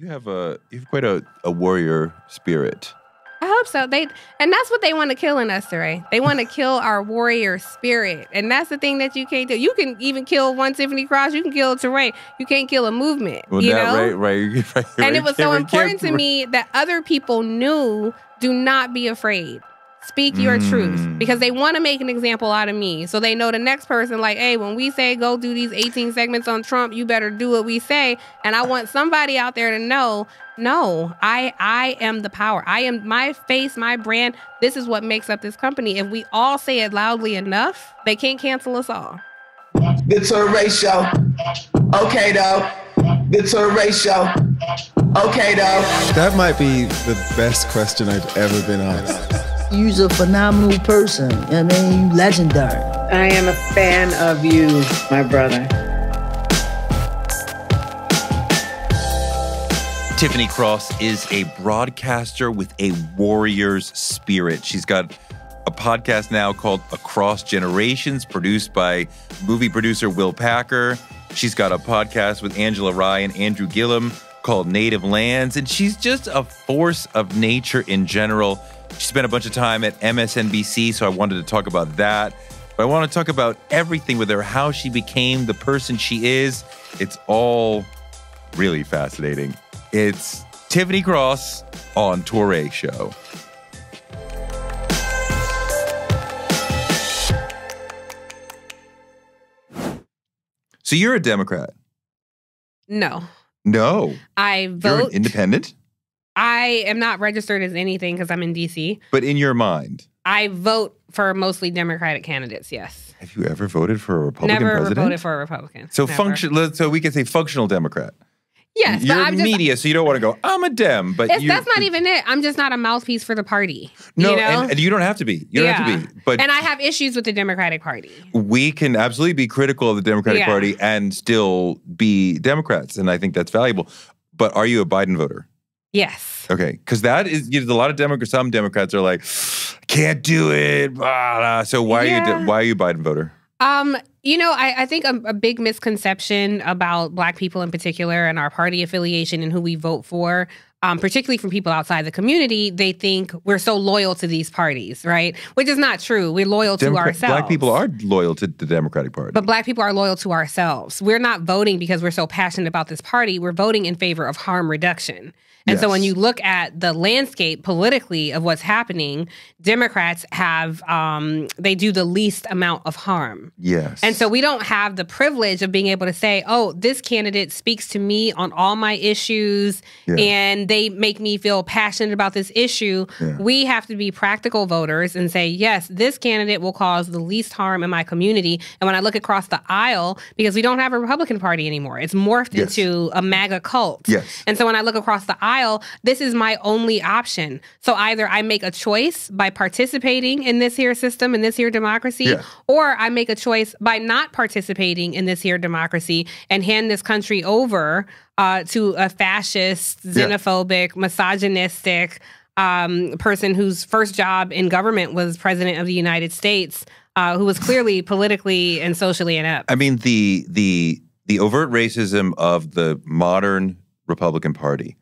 You have a you have quite a, a warrior spirit. I hope so. They and that's what they want to kill in us, Ray. They want to kill our warrior spirit, and that's the thing that you can't do. You can even kill one Tiffany Cross. You can kill Touré. You can't kill a movement. Well, you know, right, right, right, and right. it was so important to me that other people knew. Do not be afraid. Speak your truth Mm. because they want to make an example out of me. So they know the next person, like, hey, when we say go do these 18 segments on Trump, you better do what we say. And I want somebody out there to know, no, I I am the power. I am my face, my brand. This is what makes up this company. If we all say it loudly enough, they can't cancel us all. The Touré Show. Okay, though. The Touré ratio. Okay, though. That might be the best question I've ever been asked. You're a phenomenal person. I mean, you legendary. I am a fan of you, my brother. Tiffany Cross is a broadcaster with a warrior's spirit. She's got a podcast now called Across Generations, produced by movie producer Will Packer. She's got a podcast with Angela Rye and Andrew Gillum called Native Lands, and she's just a force of nature in general. She spent a bunch of time at MSNBC, so I wanted to talk about that. But I want to talk about everything with her, how she became the person she is. It's all really fascinating. It's Tiffany Cross on Touré Show. So you're a Democrat? No. No. I You're vote. independent? I am not registered as anything because I'm in DC. But in your mind, I vote for mostly Democratic candidates. Yes, have you ever voted for a Republican never president? voted for a Republican. so Never. function. So we can say functional Democrat. Yes, you're but I'm just. media, so you don't want to go. I'm a Dem, but that's not even it. I'm just not a mouthpiece for the party. no, you know? and, and you don't have to be. You don't have to be. But and I have issues with the Democratic Party. we can absolutely be critical of the Democratic Yeah. Party and still be Democrats, and I think that's valuable. But are you a Biden voter? Yes. Okay, because that is you know, a lot of Democrats. Some Democrats are like, can't do it. blah, blah. So why are you why are you a Biden voter? Um, you know, I, I think a, a big misconception about Black people in particular and our party affiliation and who we vote for, um, particularly from people outside the community, they think we're so loyal to these parties, right? Which is not true. We're loyal to ourselves. Black people are loyal to the Democratic Party. But black people are loyal to ourselves. We're not voting because we're so passionate about this party. We're voting in favor of harm reduction. And so when you look at the landscape politically of what's happening, Democrats have um, they do the least amount of harm. yes, And so we don't have the privilege of being able to say, oh, this candidate speaks to me on all my issues Yeah. and they make me feel passionate about this issue. Yeah. We have to be practical voters and say, yes, this candidate will cause the least harm in my community. And when I look across the aisle, because we don't have a Republican Party anymore, it's morphed Yes. into a MAGA cult. Yes. And so when I look across the aisle, this is my only option. So either I make a choice by participating in this here system, in this here democracy, Yeah. or I make a choice by not participating in this here democracy and hand this country over uh, to a fascist, Yeah. xenophobic, misogynistic um, person whose first job in government was president of the United States, uh, who was clearly politically and socially inept. I mean the the the overt racism of the modern Republican Party.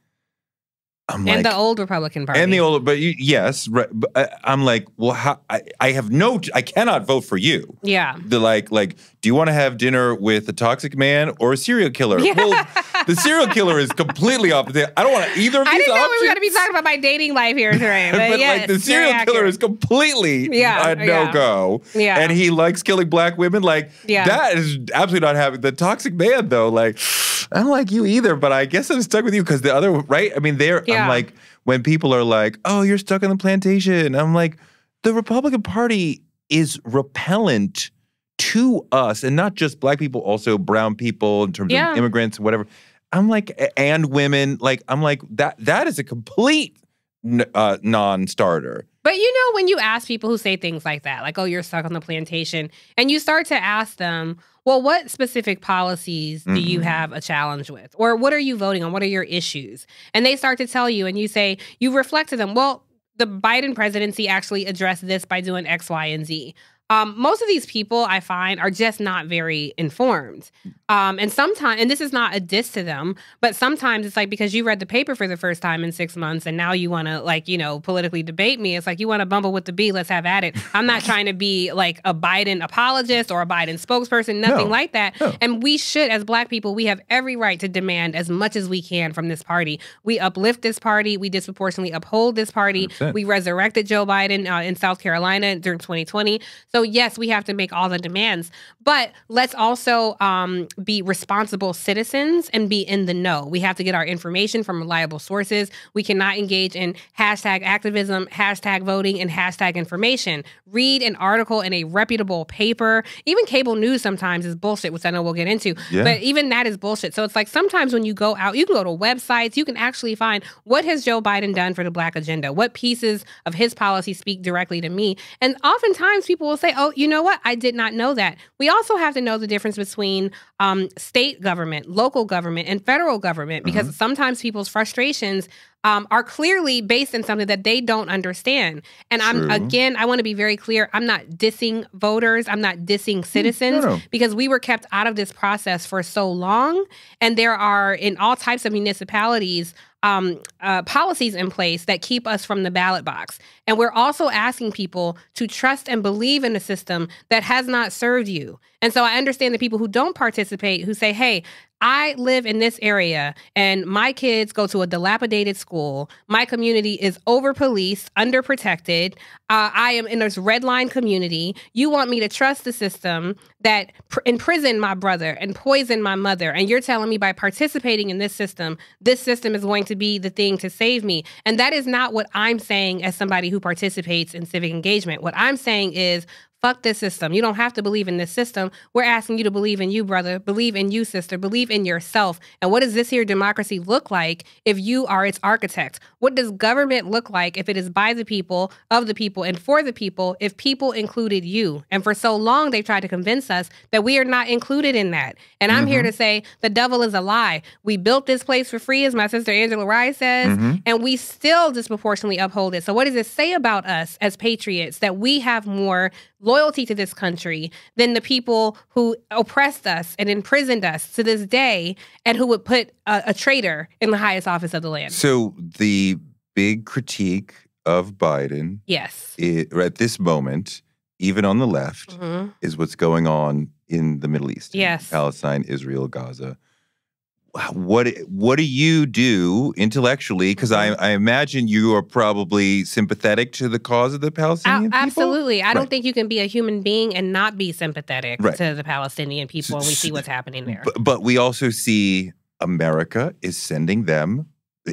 I'm and like, the old Republican Party. and the old, but you, yes, right, but uh, I, I'm like, well, how, I, I have no, I cannot vote for you. yeah. The like, like, do you want to have dinner with a toxic man or a serial killer? Yeah. Well, the serial killer is completely off the table. I don't want either of these I didn't know options. we were going to be talking about my dating life here today. But, but like the serial killer accurate. is completely Yeah, a no go. Yeah. And he likes killing black women. Like Yeah. that is absolutely not happening. The toxic man though, like I don't like you either, but I guess I'm stuck with you because the other right. I mean, there. Yeah. I'm like when people are like, "Oh, you're stuck on the plantation." I'm like, the Republican Party is repellent to us, and not just black people, also brown people in terms Yeah. of immigrants, whatever. I'm like, and women. Like, I'm like that. That is a complete uh, non-starter. But you know, when you ask people who say things like that, like, oh, you're stuck on the plantation, and you start to ask them, well, what specific policies do you Mhm. have a challenge with? Or what are you voting on? What are your issues? And they start to tell you, and you say, you reflect to them, well, the Biden presidency actually addressed this by doing X, Y, and Z. Um, most of these people I find are just not very informed. Um, and sometimes, and this is not a diss to them, but sometimes it's like because you read the paper for the first time in six months and now you want to, like, you know, politically debate me. It's like you want to bumble with the bee, let's have at it. I'm not trying to be like a Biden apologist or a Biden spokesperson, nothing No. like that. And we should, as Black people, we have every right to demand as much as we can from this party. We uplift this party, we disproportionately uphold this party. 100%. We resurrected Joe Biden uh, in South Carolina during 2020. So, yes, we have to make all the demands, but let's also um, be responsible citizens and be in the know. We have to get our information from reliable sources. We cannot engage in hashtag activism, hashtag voting, and hashtag information. Read an article in a reputable paper. Even cable news sometimes is bullshit, which I know we'll get into. Yeah. But even that is bullshit. So it's like sometimes when you go out, you can go to websites, you can actually find what has Joe Biden done for the black agenda? What pieces of his policy speak directly to me? And oftentimes people will say, oh, you know what? I did not know that. We also have to know the difference between um, state government, local government, and federal government because sometimes people's frustrations um, are clearly based in something that they don't understand. And I'm again, I want to be very clear. I'm not dissing voters. I'm not dissing citizens no. because we were kept out of this process for so long. And there are in all types of municipalities um, uh, policies in place that keep us from the ballot box. And we're also asking people to trust and believe in a system that has not served you. And so I understand the people who don't participate who say, hey, I live in this area and my kids go to a dilapidated school. My community is over policed, under protected. Uh, I am in this red line community. You want me to trust the system that pr- imprisoned my brother and poisoned my mother. And you're telling me by participating in this system, this system is going to be the thing to save me. And that is not what I'm saying as somebody who participates in civic engagement. What I'm saying is, Fuck this system. You don't have to believe in this system. We're asking you to believe in you, brother. Believe in you, sister. Believe in yourself. And what does this here democracy look like if you are its architect? What does government look like if it is by the people, of the people, and for the people, if people included you? And for so long, they tried to convince us that we are not included in that. And I'm here mm-hmm. to say the devil is a lie. We built this place for free, as my sister Angela Rye says, mm-hmm. and we still disproportionately uphold it. So, what does it say about us as patriots that we have more loyalty to this country than the people who oppressed us and imprisoned us to this day and who would put a, a traitor in the highest office of the land? So the big critique of Biden Yes. i at this moment, even on the left, Mhm. is what's going on in the Middle East. Yes. Palestine, Israel, Gaza. What what do you do intellectually? Because I, Mm-hmm. I imagine you are probably sympathetic to the cause of the Palestinian people. absolutely. I don't think you can be a human being and not be sympathetic Right. to the Palestinian people when we see what's happening there. But, but we also see America is sending them,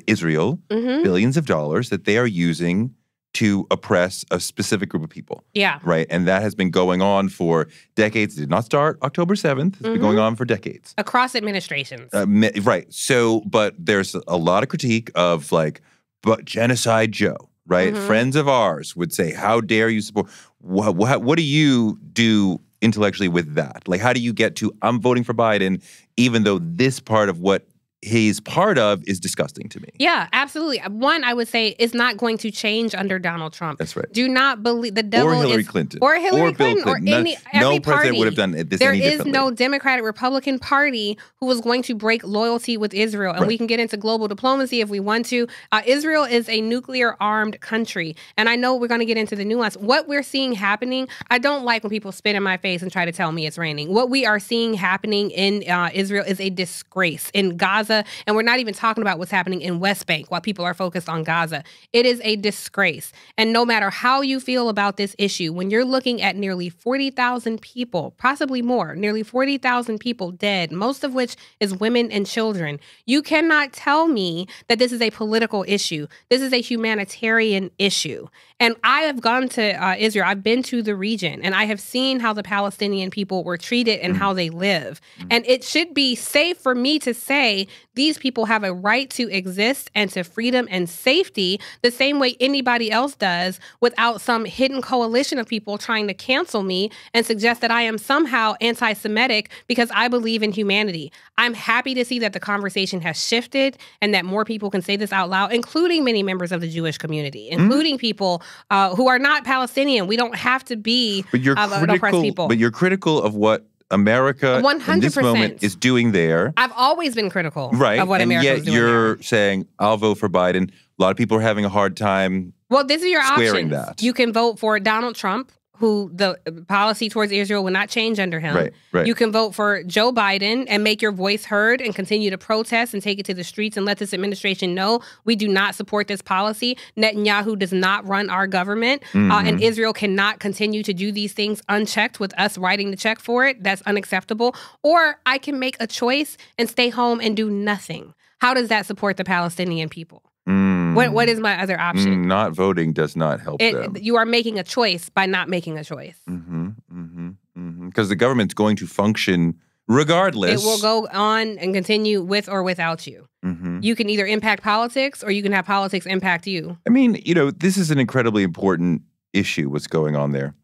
Israel, hmm billions of dollars that they are using to oppress a specific group of people. Yeah. right? And that has been going on for decades. It did not start October 7th. It's been Mhm. going on for decades. Across administrations. Uh, right. So, but there's a lot of critique of like, but genocide Joe, right? Mhm. Friends of ours would say, how dare you support? What, what, what do you do intellectually with that? Like, how do you get to, I'm voting for Biden, even though this part of what he's part of is disgusting to me? yeah, absolutely. One, I would say, is not going to change under Donald Trump. That's right. Do not believe the devil Or Hillary is, Clinton. or Hillary Bill Clinton, or None- any no every president party. would have done it this There is no Democratic Republican Party who is going to break loyalty with Israel. And Right. we can get into global diplomacy if we want to. Uh, Israel is a nuclear armed country. And I know we're going to get into the nuance. What we're seeing happening, I don't like when people spit in my face and try to tell me it's raining. What we are seeing happening in uh, Israel is a disgrace in Gaza. And we're not even talking about what's happening in West Bank while people are focused on Gaza. It is a disgrace. And no matter how you feel about this issue, when you're looking at nearly 40,000 people, possibly more, nearly 40,000 people dead, most of which is women and children, you cannot tell me that this is a political issue. This is a humanitarian issue. And I have gone to uh, Israel, I've been to the region, and I have seen how the Palestinian people were treated and how they live. And it should be safe for me to say these people have a right to exist and to freedom and safety the same way anybody else does without some hidden coalition of people trying to cancel me and suggest that I am somehow anti Semitic because I believe in humanity. I'm happy to see that the conversation has shifted and that more people can say this out loud, including many members of the Jewish community, Mm-hmm. including people uh, who are not Palestinian. We don't have to be But you're oppressed critical. people. But you're critical of what America in this moment is doing there. I've always been critical Right. of what and America yet is doing. you're there. saying, I'll vote for Biden. A lot of people are having a hard time. Well, this is your option. that. You can vote for Donald Trump, who the policy towards Israel will not change under him. Right, right. You can vote for Joe Biden and make your voice heard and continue to protest and take it to the streets and let this administration know we do not support this policy. Netanyahu does not run our government, uh, Mm-hmm. and Israel cannot continue to do these things unchecked with us writing the check for it. That's unacceptable. Or I can make a choice and stay home and do nothing. How does that support the Palestinian people? Mm, What What is my other option? mm, not voting does not help them. You are making a choice by not making a choice. Mm-hmm, mm-hmm, mm-hmm. Because the government's going to function regardless. It will go on and continue with or without you. Mhm. You can either impact politics or you can have politics impact you. I mean, you know, this is an incredibly important issue, what's going on there.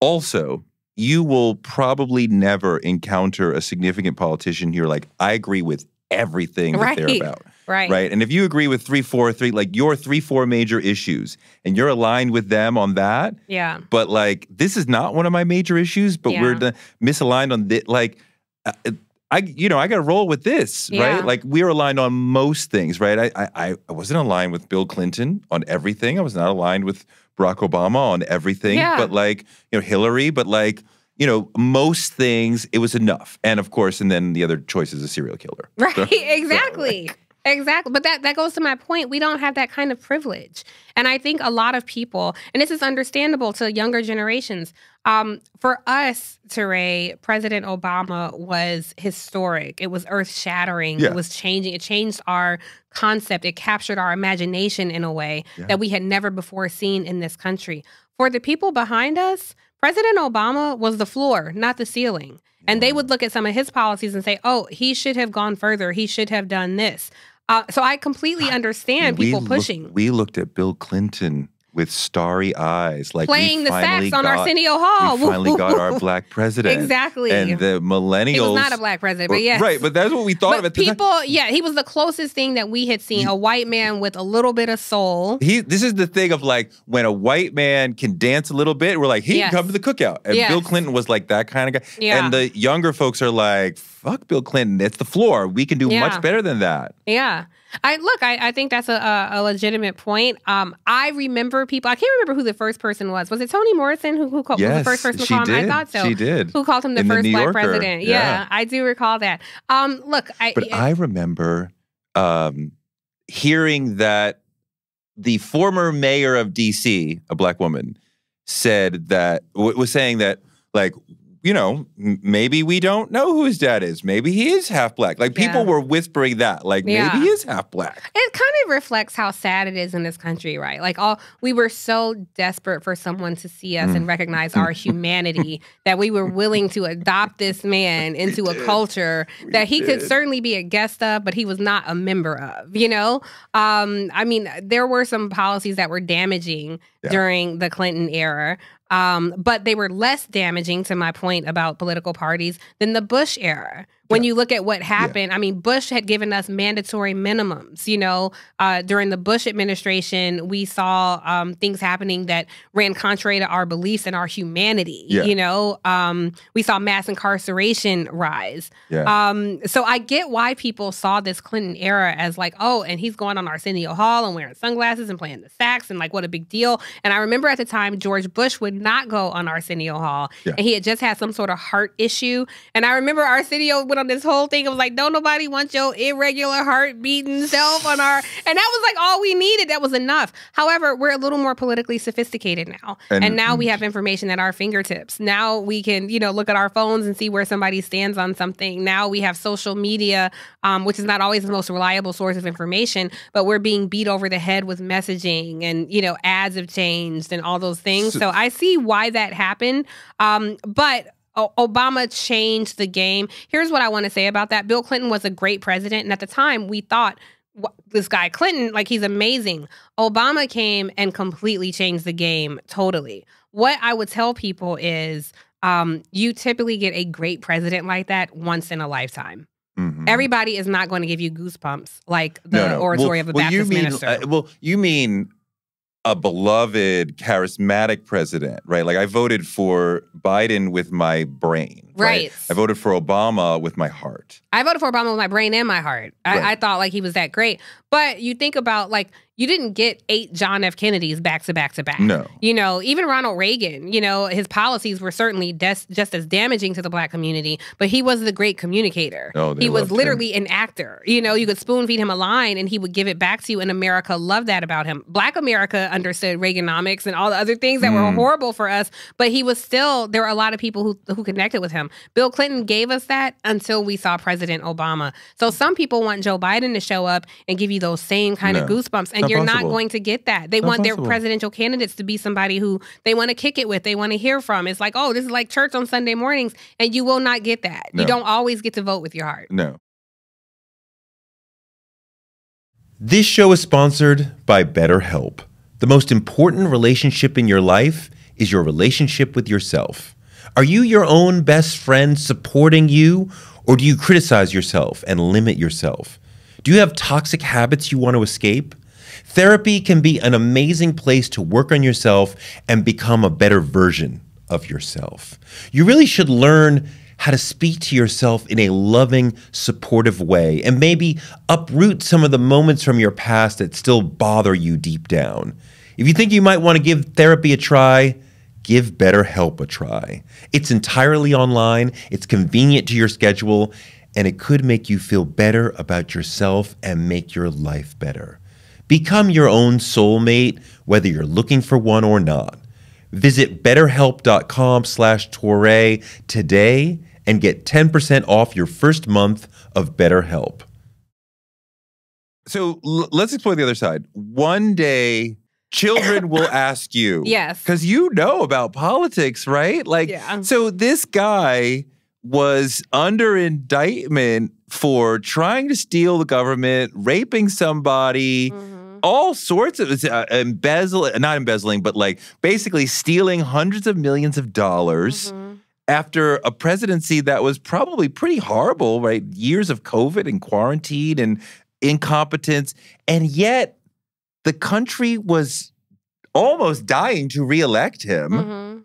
Also, you will probably never encounter a significant politician here like, I agree with everything that they're about. Right. Right. And if you agree with three, four, three, like your three, four major issues, and you're aligned with them on that, Yeah. but like this is not one of my major issues, but we're the, misaligned on this. Like, uh, I, you know, I got to roll with this, Yeah. right? Like we're aligned on most things, right? I, I, I wasn't aligned with Bill Clinton on everything. I was not aligned with Barack Obama on everything, Yeah. but like, you know, Hillary, but like, you know, most things it was enough. And of course, and then the other choice is a serial killer. Right. So- exactly. Exactly. But that, that goes to my point. We don't have that kind of privilege. And I think a lot of people, and this is understandable to younger generations, um, for us, Touré, President Obama was historic. It was earth shattering. Yeah. It was changing. It changed our concept. It captured our imagination in a way Yeah. that we had never before seen in this country. For the people behind us, President Obama was the floor, not the ceiling. And they would look at some of his policies and say, oh, he should have gone further. He should have done this. Uh, so I completely understand We people look- pushing. we looked at Bill Clinton with starry eyes, like playing the sax on got, Arsenio Hall. We finally got our black president. Exactly. And the millennials. he was not a black president, but yes. Right, but that's what we thought of But at the time. people, yeah, he was the closest thing that we had seen a white man with a little bit of soul. He, this is the thing of like when a white man can dance a little bit, we're like, he Yes. can come to the cookout. And Yes. Bill Clinton was like that kind of guy. Yeah. And the younger folks are like, fuck Bill Clinton. It's the floor. We can do Yeah. much better than that. Yeah. I look, I, I think that's a, a, a legitimate point. Um, I remember people. I can't remember who the first person was. Was it Toni Morrison who who called, was Yes, the first person to call him? I thought so. She did. Who called him the In first New black Yorker. president? Yeah. Yeah. I do recall that. Um, look, I But I remember um, hearing that the former mayor of DC, a black woman, said that w- was saying that like you know maybe we don't know who his dad is. Maybe he is half black. Like people were whispering that like Yeah. maybe he is half black. it kind of reflects how sad it is in this country, right? Like all we were so desperate for someone to see us Mm. and recognize our humanity that we were willing to adopt this man into a culture that he could certainly be a guest of, but he was not a member of. You know, um, I mean, there were some policies that were damaging Yeah. during the Clinton era. Um, but they were less damaging to my point about political parties than the Bush era. When you look at what happened, I mean, Bush had given us mandatory minimums. You know, uh, during the Bush administration, we saw um, things happening that ran contrary to our beliefs and our humanity. Yeah. You know, um, we saw mass incarceration rise. Yeah. Um, so I get why people saw this Clinton era as like, oh, and he's going on Arsenio Hall and wearing sunglasses and playing the sax and like what a big deal. And I remember at the time George Bush would not go on Arsenio Hall, Yeah. and he had just had some sort of heart issue. And I remember Arsenio went on this whole thing. It was like, don't nobody want your irregular heart beating self on our, and that was like all we needed. That was enough. However, we're a little more politically sophisticated now, And- and, now we have information at our fingertips. Now we can, you know, look at our phones and see where somebody stands on something. Now we have social media, um, which is not always the most reliable source of information, but we're being beat over the head with messaging and, you know, ads have changed and all those things. So- So, I see why that happened. Um, but Obama changed the game. Here's what I want to say about that. Bill Clinton was a great president, and at the time, we thought this guy Clinton, like he's amazing. Obama came and completely changed the game totally. What I would tell people is, um, you typically get a great president like that once in a lifetime. Mhm. Everybody is not going to give you goosebumps like the No, no. oratory Well- of a well, Baptist you mean, minister. uh, well, you mean a beloved, charismatic president, right? Like I voted for Biden with my brain, Right. I voted for Obama with my heart. I voted for Obama with my brain and my heart. I, Right. I thought like he was that great. But you think about like you didn't get eight John F. Kennedys back to back to back. No. You know, even Ronald Reagan, you know, his policies were certainly des- just as damaging to the black community, but he was the great communicator. Oh, he was loved him. literally an actor. You know, you could spoon feed him a line and he would give it back to you, and America loved that about him. Black America understood Reaganomics and all the other things that were Mm. horrible for us, but he was still, there were a lot of people who, who connected with him. Bill Clinton gave us that until we saw President Obama. So some people want Joe Biden to show up and give you those same kind of goosebumps, and You're not going to get that. They Not want their presidential candidates to be somebody who they want to kick it with, they want to hear from. It's like, oh, this is like church on Sunday mornings, and you will not get that. No. You don't always get to vote with your heart. No. This show is sponsored by BetterHelp. The most important relationship in your life is your relationship with yourself. Are you your own best friend supporting you, or do you criticize yourself and limit yourself? Do you have toxic habits you want to escape? Therapy can be an amazing place to work on yourself and become a better version of yourself. You really should learn how to speak to yourself in a loving, supportive way and maybe uproot some of the moments from your past that still bother you deep down. If you think you might want to give therapy a try, give BetterHelp a try. It's entirely online, it's convenient to your schedule, and it could make you feel better about yourself and make your life better. Become your own soulmate, whether you're looking for one or not. Visit betterhelp.com slash Touré and get 10% off your first month of BetterHelp. So l- let's explore the other side. One day, children will ask you. Yes. Because you know about politics, right? Like, Yeah. so this guy was under indictment for trying to steal the government, raping somebody mm-hmm. All sorts of uh, embezzle, not embezzling, but like basically stealing hundreds of millions of dollars after a presidency that was probably pretty horrible, right? Years of COVID and quarantine and incompetence, and yet the country was almost dying to reelect him. Mhm.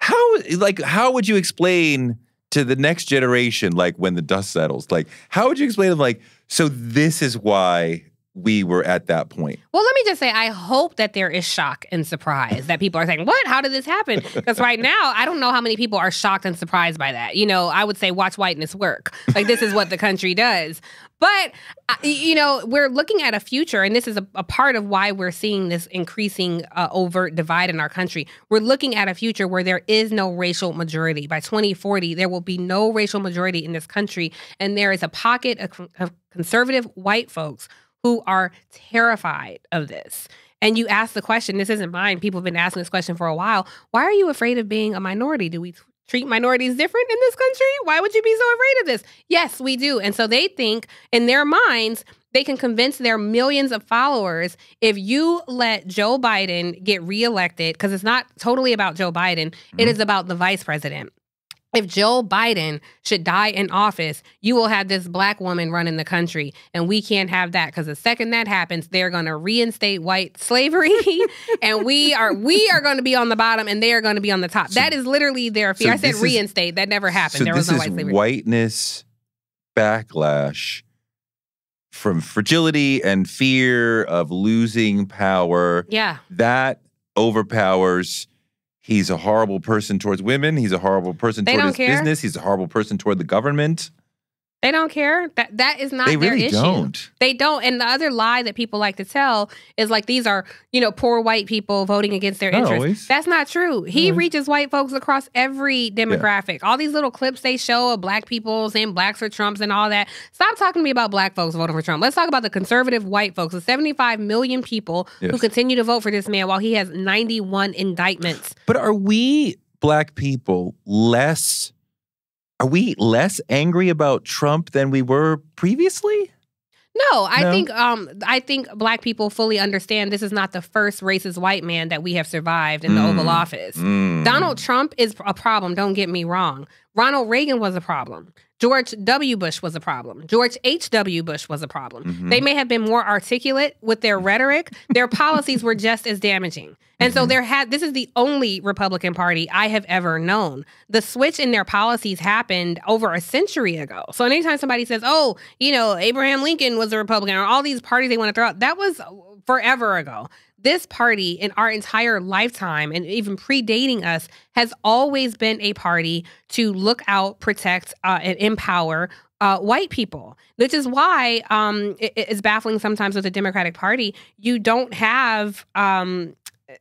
How like how would you explain to the next generation, like when the dust settles, like how would you explain to them, like so this is why we were at that point? Well, let me just say, I hope that there is shock and surprise that people are saying, What? How did this happen? Because right now, I don't know how many people are shocked and surprised by that. You know, I would say, Watch whiteness work. Like, this is what the country does. But, uh, you know, we're looking at a future, and this is a, a part of why we're seeing this increasing uh, overt divide in our country. We're looking at a future where there is no racial majority. By 2040, there will be no racial majority in this country, and there is a pocket of, of conservative white folks who are terrified of this. And you ask the question, this isn't mine. People have been asking this question for a while. Why are you afraid of being a minority? Do we treat minorities different in this country? Why would you be so afraid of this? Yes, we do. And so they think in their minds, they can convince their millions of followers if you let Joe Biden get reelected, because it's not totally about Joe Biden, it mm-hmm. is about the vice president if Joe Biden should die in office, you will have this black woman running the country. And we can't have that because the second that happens, they're going to reinstate white slavery. and we are we are going to be on the bottom and they are going to be on the top. that is literally their fear. so I said this is- reinstate. that never happened. So there this was no is white slavery. whiteness backlash from fragility and fear of losing power. Yeah. That overpowers. He's a horrible person towards women. He's a horrible person They toward his care. business. He's a horrible person toward the government. They don't care. That that is not they their really issue. don't. They don't. And the other lie that people like to tell is like these are, you know, poor white people voting against their Not interests. always. That's not true. He reaches white folks across every demographic. All these little clips they show of black people saying blacks for Trumps and all that. Stop talking to me about black folks voting for Trump. Let's talk about the conservative white folks, the 75 million people who continue to vote for this man while he has 91 indictments. But are we black people less are we less angry about Trump than we were previously? No, I No? think um I think black people fully understand this is not the first racist white man that we have survived in the Mm. Oval Office. Mm. Donald Trump is a problem, don't get me wrong. Ronald Reagan was a problem. George W. Bush was a problem. George H.W. Bush was a problem. Mhm. They may have been more articulate with their rhetoric. Their policies were just as damaging. And so Mhm. there had this is the only Republican Party I have ever known. The switch in their policies happened over a century ago. So anytime somebody says, "Oh, you know, Abraham Lincoln was a Republican," or all these parties they want to throw out, that was forever ago. This party, in our entire lifetime and even predating us, has always been a party to look out, protect, uh, and empower uh, white people, which is why um, it- it's baffling sometimes with the Democratic Party. You don't have. Um,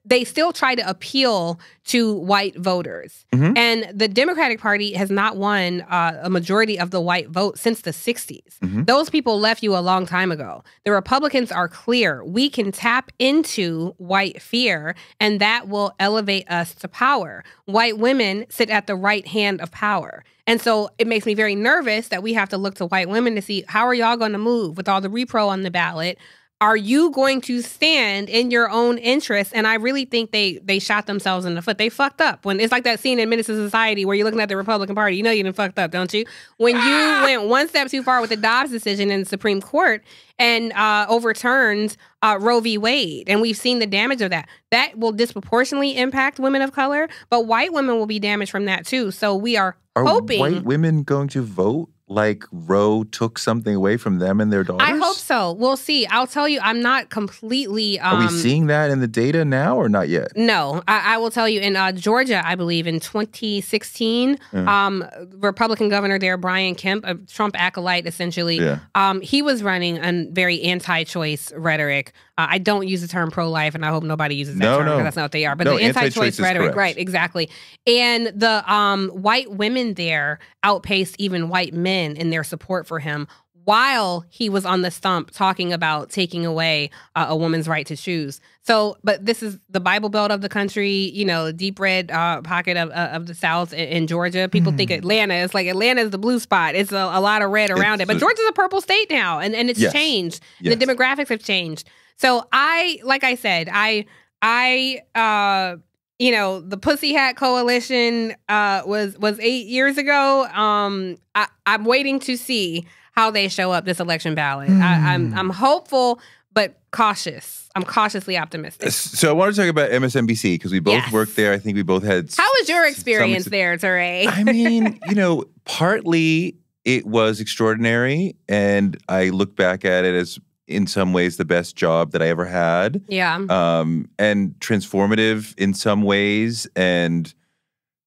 they still try to appeal to white voters. Mhm. And the Democratic Party has not won uh, a majority of the white vote since the 60s. Mhm. Those people left you a long time ago. The Republicans are clear. We can tap into white fear, and that will elevate us to power. White women sit at the right hand of power. And so it makes me very nervous that we have to look to white women to see how are y'all going to move with all the repro on the ballot are you going to stand in your own interest? And I really think they they shot themselves in the foot. They fucked up when it's like that scene in Menace II Society where you're looking at the Republican Party. You know you done fucked up, don't you? When you went one step too far with the Dobbs decision in the Supreme Court and uh, overturned uh, Roe v. Wade, and we've seen the damage of that. That will disproportionately impact women of color, but white women will be damaged from that too. So we are, Are hoping. white women going to vote like Roe took something away from them and their daughters? I hope so. We'll see. I'll tell you, I'm not completely. Um, Are we seeing that in the data now or not yet? No, I, I will tell you in uh, Georgia, I believe in 2016, Yeah. um, Republican governor there, Brian Kemp, a Trump acolyte essentially, Yeah. um, he was running a very anti-choice rhetoric. Uh, I don't use the term pro-life, and I hope nobody uses that No, term no. because that's not what they are. But No, the anti-choice anti-choice rhetoric, right? Exactly. And the um, white women there outpaced even white men in their support for him. While he was on the stump talking about taking away uh, a woman's right to choose. So, but this is the Bible Belt of the country, you know, deep red uh, pocket of, uh, of the South in, in Georgia. People think Atlanta is like Atlanta is the blue spot. It's a, a lot of red around It's it. But Georgia's a purple state now, and, and it's Yes. changed. Yes. The demographics have changed. So I, like I said, I, I, uh, you know, the Pussy Hat Coalition uh, was was eight years ago. Um, I, I'm waiting to see how they show up this election ballot. I, I'm Hmm. I'm hopeful, but cautious. I'm cautiously optimistic. So I want to talk about MSNBC because we both Yes. worked there. I think we both had. How was your experience ex- there, Touré? I mean, you know, partly it was extraordinary, and I look back at it as, in some ways, the best job that I ever had. yeah. um, and transformative in some ways, and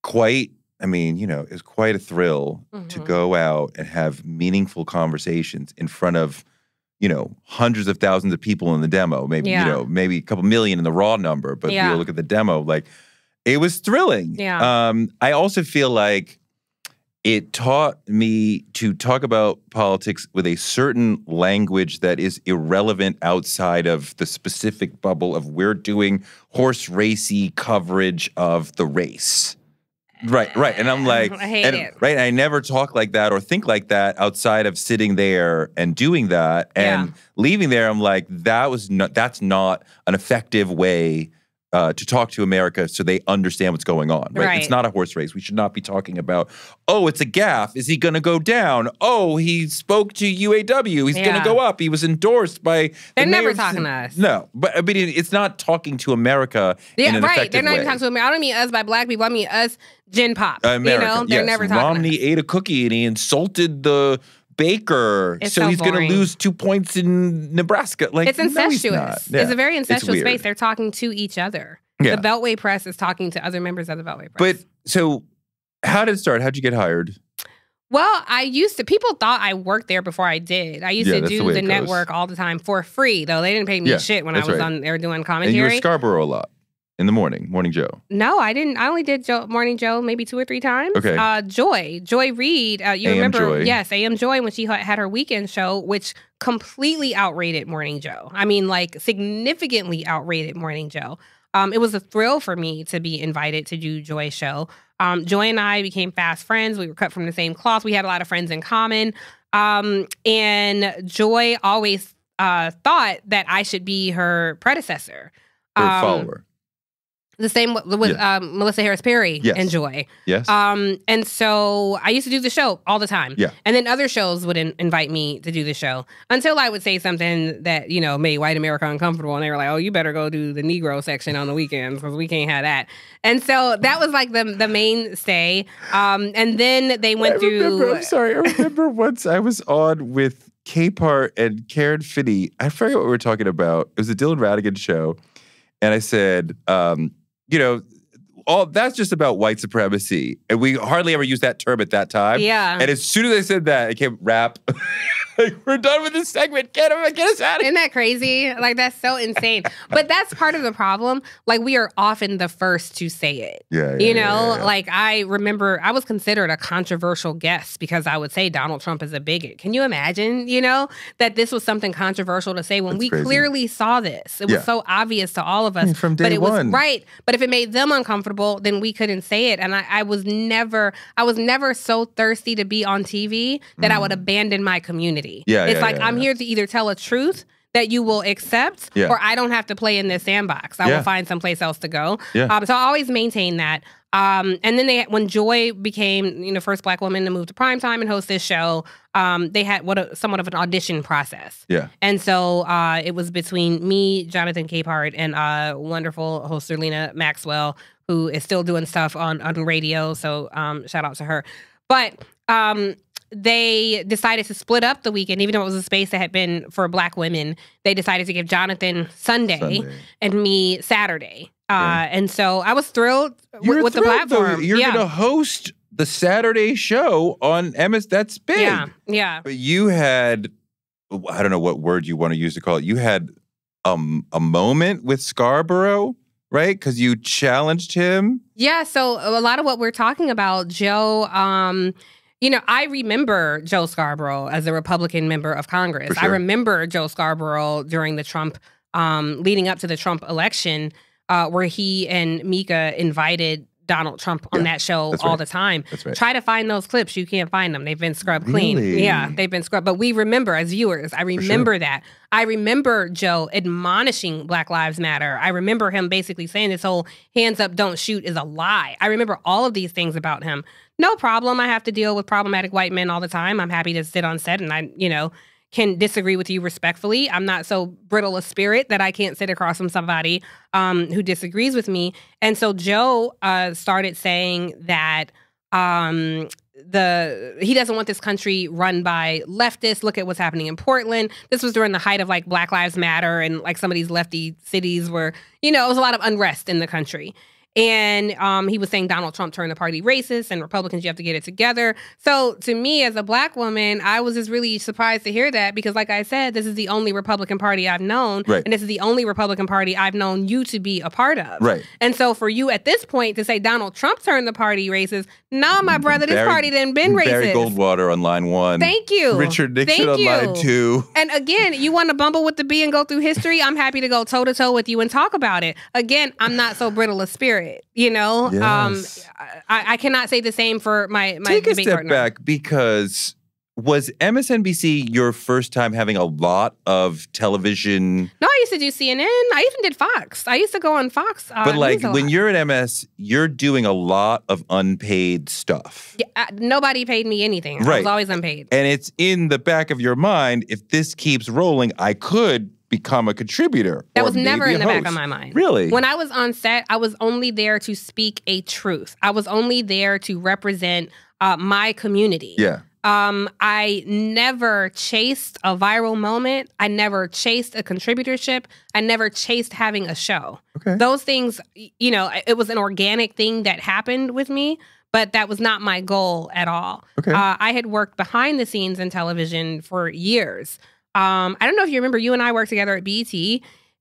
quite. I mean, you know, it's quite a thrill to Mhm. go out and have meaningful conversations in front of, you know, hundreds of thousands of people in the demo. Maybe Yeah. you know, maybe a couple million in the raw number, but Yeah. you look at the demo, like it was thrilling. Yeah. Um, I also feel like it taught me to talk about politics with a certain language that is irrelevant outside of the specific bubble of we're doing horse racy coverage of the race. Right, right. And I'm like, I hate and- it. right. I never talk like that or think like that outside of sitting there and doing that and Yeah. leaving there. I'm like, that was not, that's not an effective way uh, to talk to America so they understand what's going on. Right? It's not a horse race. We should not be talking about, oh, it's a gaff. Is he going to go down? Oh, he spoke to UAW. He's going to go up. He was endorsed by. They're never mayor talking to us. No, but I mean, it's not talking to America Yeah, in an right. They're not even talking to me. I don't mean us by black people. I mean us Gen Pop. America. You know, they're yes. never talking. Romney ate a cookie and he insulted the baker, It's so, so he's going to lose two points in Nebraska. Like It's no, incestuous. not. Yeah. It's a very incestuous space. They're talking to each other. Yeah. The Beltway Press is talking to other members of the Beltway Press. But so, how did it start? How'd you get hired? Well, I used to. People thought I worked there before I did. I used Yeah, to that's the do the, network all the time for free, though they didn't pay me Yeah, shit when I was right. on there doing And you were commentary. Scarborough a lot. In the morning, Morning Joe. No, I didn't. I only did Joe, Morning Joe maybe two or three times. Okay. Uh, Joy, Joy Reid. Uh, you AM remember? Joy. Yes, AM Joy when she had her weekend show, which completely outrated Morning Joe. I mean, like significantly outrated Morning Joe. Um, it was a thrill for me to be invited to do Joy's show. Um, Joy and I became fast friends. We were cut from the same cloth. We had a lot of friends in common. Um, and Joy always uh, thought that I should be her predecessor. Or Um, follower. The same with, with um, Melissa Harris Perry Yes. and Joy. Yes. Um, and so I used to do the show all the time. Yeah. And then other shows would in- invite me to do the show until I would say something that, you know, made white America uncomfortable. And they were like, oh, you better go do the Negro section on the weekends because we can't have that. And so that was like the, the mainstay. Um, and then they went I through. remember, I'm sorry. I remember once I was on with Capehart and Karen Finney. I forget what we were talking about. It was a Dylan Ratigan show. And I said, um, you know, all that's just about white supremacy. And we hardly ever used that term at that time. Yeah. And as soon as I said that, it came rap. like, we're done with this segment. Get him, get us out of here. Isn't that crazy? Like that's so insane. but that's part of the problem. Like we are often the first to say it. Yeah, yeah, You know, yeah, yeah. like I remember I was considered a controversial guest because I would say Donald Trump is a bigot. Can you imagine, you know, that this was something controversial to say when That's we crazy. clearly saw this? It was so obvious to all of us. from but day it was one. right. But if it made them uncomfortable, then we couldn't say it. And I, I was never I was never so thirsty to be on TV that I would abandon my community. Mm. Yeah, It's yeah, like yeah, I'm yeah. here to either tell a truth that you will accept Yeah. or I don't have to play in this sandbox. I will find someplace else to go. Yeah. Um, so I always maintain that. Um, and then they, when Joy became, you know, first black woman to move to primetime and host this show, um, they had what a, somewhat of an audition process. Yeah. And so uh, it was between me, Jonathan Capehart, and uh, wonderful host Zerlina Maxwell, who is still doing stuff on on radio. So um, shout out to her. But um, they decided to split up the weekend, even though it was a space that had been for black women. They decided to give Jonathan Sunday, Sunday. and me Saturday. Uh, Okay. and so I was thrilled You're with, with the thrilled, though. platform. You're yeah. going to host the Saturday show on MS. That's big. yeah, yeah. But you had, I don't know what word you want to use to call it. You had um, a moment with Scarborough, right? Because you challenged him. Yeah, so a lot of what we're talking about, Joe, um, you know, I remember Joe Scarborough as a Republican member of Congress. For I remember Joe Scarborough during the Trump, um, leading up to the Trump election, uh, where he and Mika invited Donald Trump on Yeah, that show all right. the time. That's right. Try to find those clips. You can't find them. They've been scrubbed clean. Really? Yeah, they've been scrubbed. But we remember as viewers, I remember that. I remember Joe admonishing Black Lives Matter. I remember him basically saying this whole hands up, don't shoot is a lie. I remember all of these things about him. No problem. I have to deal with problematic white men all the time. I'm happy to sit on set and I, you know, can disagree with you respectfully. I'm not so brittle a spirit that I can't sit across from somebody um, who disagrees with me. And so Joe uh, started saying that um, the he doesn't want this country run by leftists. Look at what's happening in Portland. This was during the height of like Black Lives Matter and like some of these lefty cities where you know it was a lot of unrest in the country. And um, he was saying Donald Trump turned the party racist and Republicans, you have to get it together. So to me, as a black woman, I was just really surprised to hear that because, like I said, this is the only Republican Party I've known. Right. And this is the only Republican Party I've known you to be a part of. Right. And so for you at this point to say Donald Trump turned the party racist, no, my brother, this Barry- party didn't been racist. Barry Goldwater on line one. Thank you. Richard Nixon Thank on line two. And again, you want to bumble with the B and go through history? I'm happy to go toe to toe with you and talk about it. Again, I'm not so brittle a spirit, you know. Yes. Um, I, I cannot say the same for my my Take a step partner. back because was MSNBC your first time having a lot of television? No, I used to do CNN. I even did Fox. I used to go on Fox. Uh, but like when lot. you're at MS, you're doing a lot of unpaid stuff. Yeah, uh, nobody paid me anything. I Right. was always unpaid. And it's in the back of your mind if this keeps rolling, I could become a contributor. That was never in the back of my mind. Really? When I was on set, I was only there to speak a truth. I was only there to represent uh, my community. yeah. Um, I never chased a viral moment. I never chased a contributorship. I never chased having a show. Okay. Those things, you know, it was an organic thing that happened with me, but that was not my goal at all. Okay. Uh, I had worked behind the scenes in television for years. Um, I don't know if you remember, you and I worked together at BET.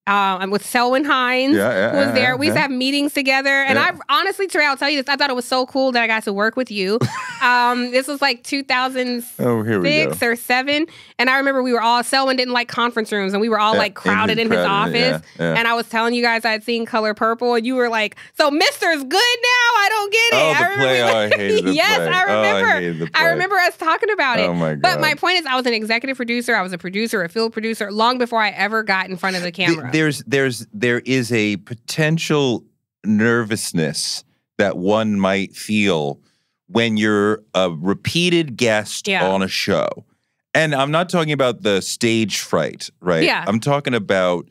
Um, I'm with Selwyn Hinds, Yeah, yeah, who was yeah, there. We used to have meetings together, and. I honestly, Touré, I'll tell you this. I thought it was so cool that I got to work with you. um, this was like 2006 Oh, here we go. or seven, and I remember we were all Selwyn didn't like conference rooms, and we were all like crowded in his, crowded, yeah, office. And I was telling you guys I'd seen Color Purple, and you were like, "So Mister's good now? I don't get it." Oh, I remember play. Oh, I hated the yes, play. I Oh, I remember. hated the I remember us talking about it. Oh, my But my point is, I was an executive producer. I was a producer, a field producer, long before I ever got in front of the Th- camera. There's there's there is a potential nervousness that one might feel when you're a repeated guest Yeah. on a show. And I'm not talking about the stage fright, right? Yeah. I'm talking about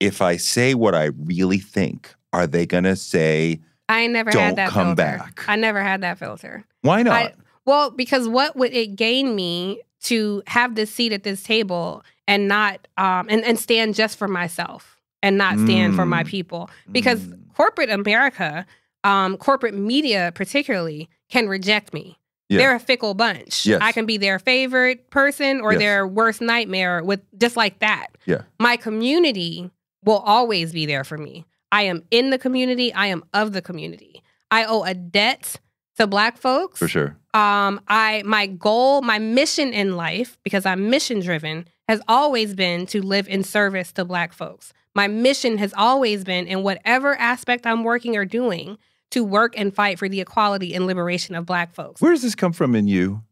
if I say what I really think, are they going to say, I never Don't had that come filter. back. I never had that filter. why not? I, well, because what would it gain me to have this seat at this table and not um and, and stand just for myself and not stand for my Mm. people? Because Mm. corporate America, um, corporate media particularly, can reject me. Yeah. They're a fickle bunch. Yes. I can be their favorite person or Yes. their worst nightmare with just like that. Yeah. My community will always be there for me. I am in the community. I am of the community. I owe a debt to black folks. For sure. Um, I my goal, my mission in life, because I'm mission driven, has always been to live in service to black folks. My mission has always been in whatever aspect I'm working or doing to work and fight for the equality and liberation of black folks. Where does this come from in you?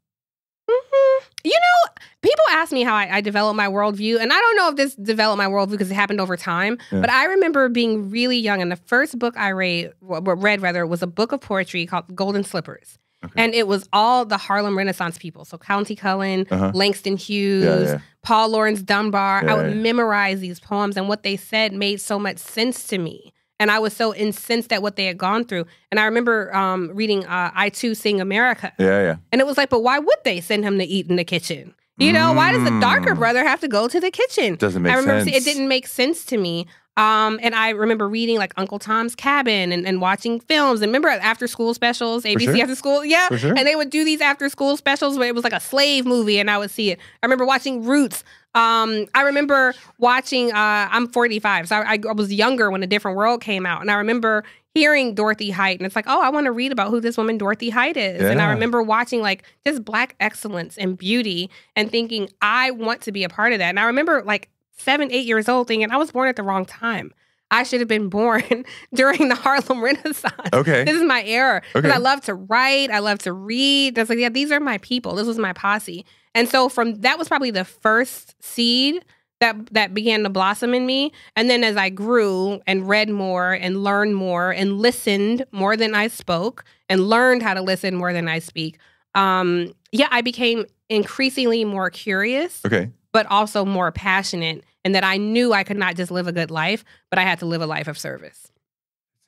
Mhm. You know, people ask me how I, I developed my worldview, and I don't know if this developed my worldview because it happened over time. Yeah. But I remember being really young, and the first book I read, read rather, was a book of poetry called Golden Slippers, Okay. and it was all the Harlem Renaissance people. So Countee Cullen, Uh-huh. Langston Hughes, Yeah, yeah. Paul Laurence Dunbar. Yeah, I would memorize these poems, and what they said made so much sense to me. And I was so incensed at what they had gone through. And I remember um, reading uh, I Too Sing America. Yeah, yeah. And it was like, but why would they send him to eat in the kitchen? You know, why does the darker Mm. brother have to go to the kitchen? Doesn't make I remember sense. it didn't make sense to me. Um, and I remember reading like Uncle Tom's Cabin and, and watching films. And remember after school specials, ABC sure. after school, yeah. Sure. And they would do these after school specials where it was like a slave movie, and I would see it. I remember watching Roots. Um, I remember watching. Uh, I'm 45, so I, I was younger when A Different World came out, and I remember hearing Dorothy Height, and it's like, oh, I want to read about who this woman Dorothy Height is. And I remember watching like just black excellence and beauty, and thinking I want to be a part of that. And I remember like seven, eight years old, thinking I was born at the wrong time. I should have been born during the Harlem Renaissance. Okay. This is my era. Because Okay. I love to write. I love to read. That's like, yeah, these are my people. This was my posse. And so from that was probably the first seed that that began to blossom in me. And then as I grew and read more and learned more and listened more than I spoke and learned how to listen more than I speak, um, yeah, I became increasingly more curious Okay. But also more passionate and that I knew I could not just live a good life, but I had to live a life of service.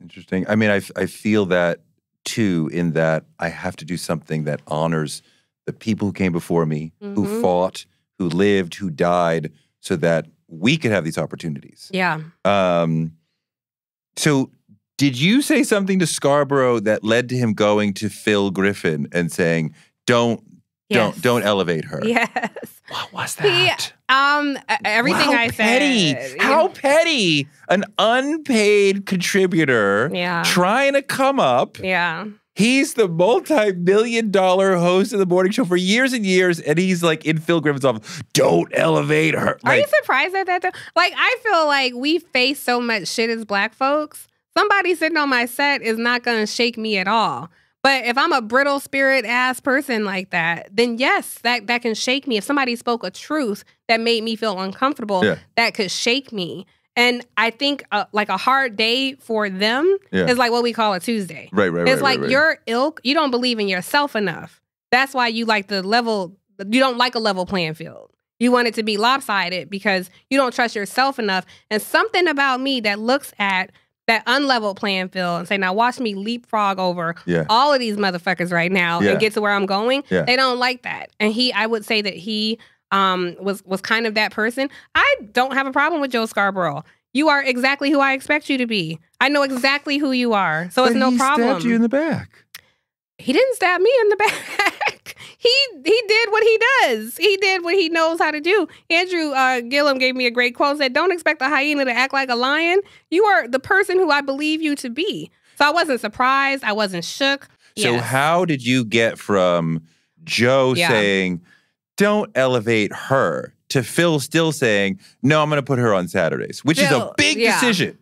Interesting. I mean, I, I feel that too, in that I have to do something that honors the people who came before me, who Mhm. fought, who lived, who died, so that we could have these opportunities. Yeah. Um, so, did you say something to Scarborough that led to him going to Phil Griffin and saying, "Don't, Yes. don't, don't elevate her"? Yes. What was that? Um e- everything How I petty. said. How petty! An unpaid contributor Yeah. trying to come up. Yeah. He's the multi-million dollar host of the morning show for years and years, and he's like in Phil Griffin's office. Don't elevate her. Are you surprised at that? Though? Like, I feel like we face so much shit as black folks. Somebody sitting on my set is not going to shake me at all. But if I'm a brittle spirit ass person like that, then yes, that, that can shake me. If somebody spoke a truth that made me feel uncomfortable, Yeah. that could shake me. And I think uh, like a hard day for them Yeah. is like what we call a Tuesday. right, right, right. It's like right, right. your ilk, you don't believe in yourself enough. That's why you like the level, you don't like a level playing field. You want it to be lopsided because you don't trust yourself enough. And something about me that looks at that unlevel playing field and say, now watch me leapfrog over Yeah. all of these motherfuckers right now Yeah. and get to where I'm going. Yeah. They don't like that. And he, I would say that he um was was kind of that person. I don't have a problem with Joe Scarborough. You are exactly who I expect you to be. I know exactly who you are. So But it's no he problem. Stabbed you in the back. He didn't stab me in the back. He he did what he does. He did what he knows how to do. Andrew uh, Gillum gave me a great quote. Said, "Don't expect a hyena to act like a lion. You are the person who I believe you to be." So I wasn't surprised. I wasn't shook. So Yes. how did you get from Joe Yeah. saying, "Don't elevate her," to Phil still saying, "No, I'm going to put her on Saturdays," which is a big yeah. decision.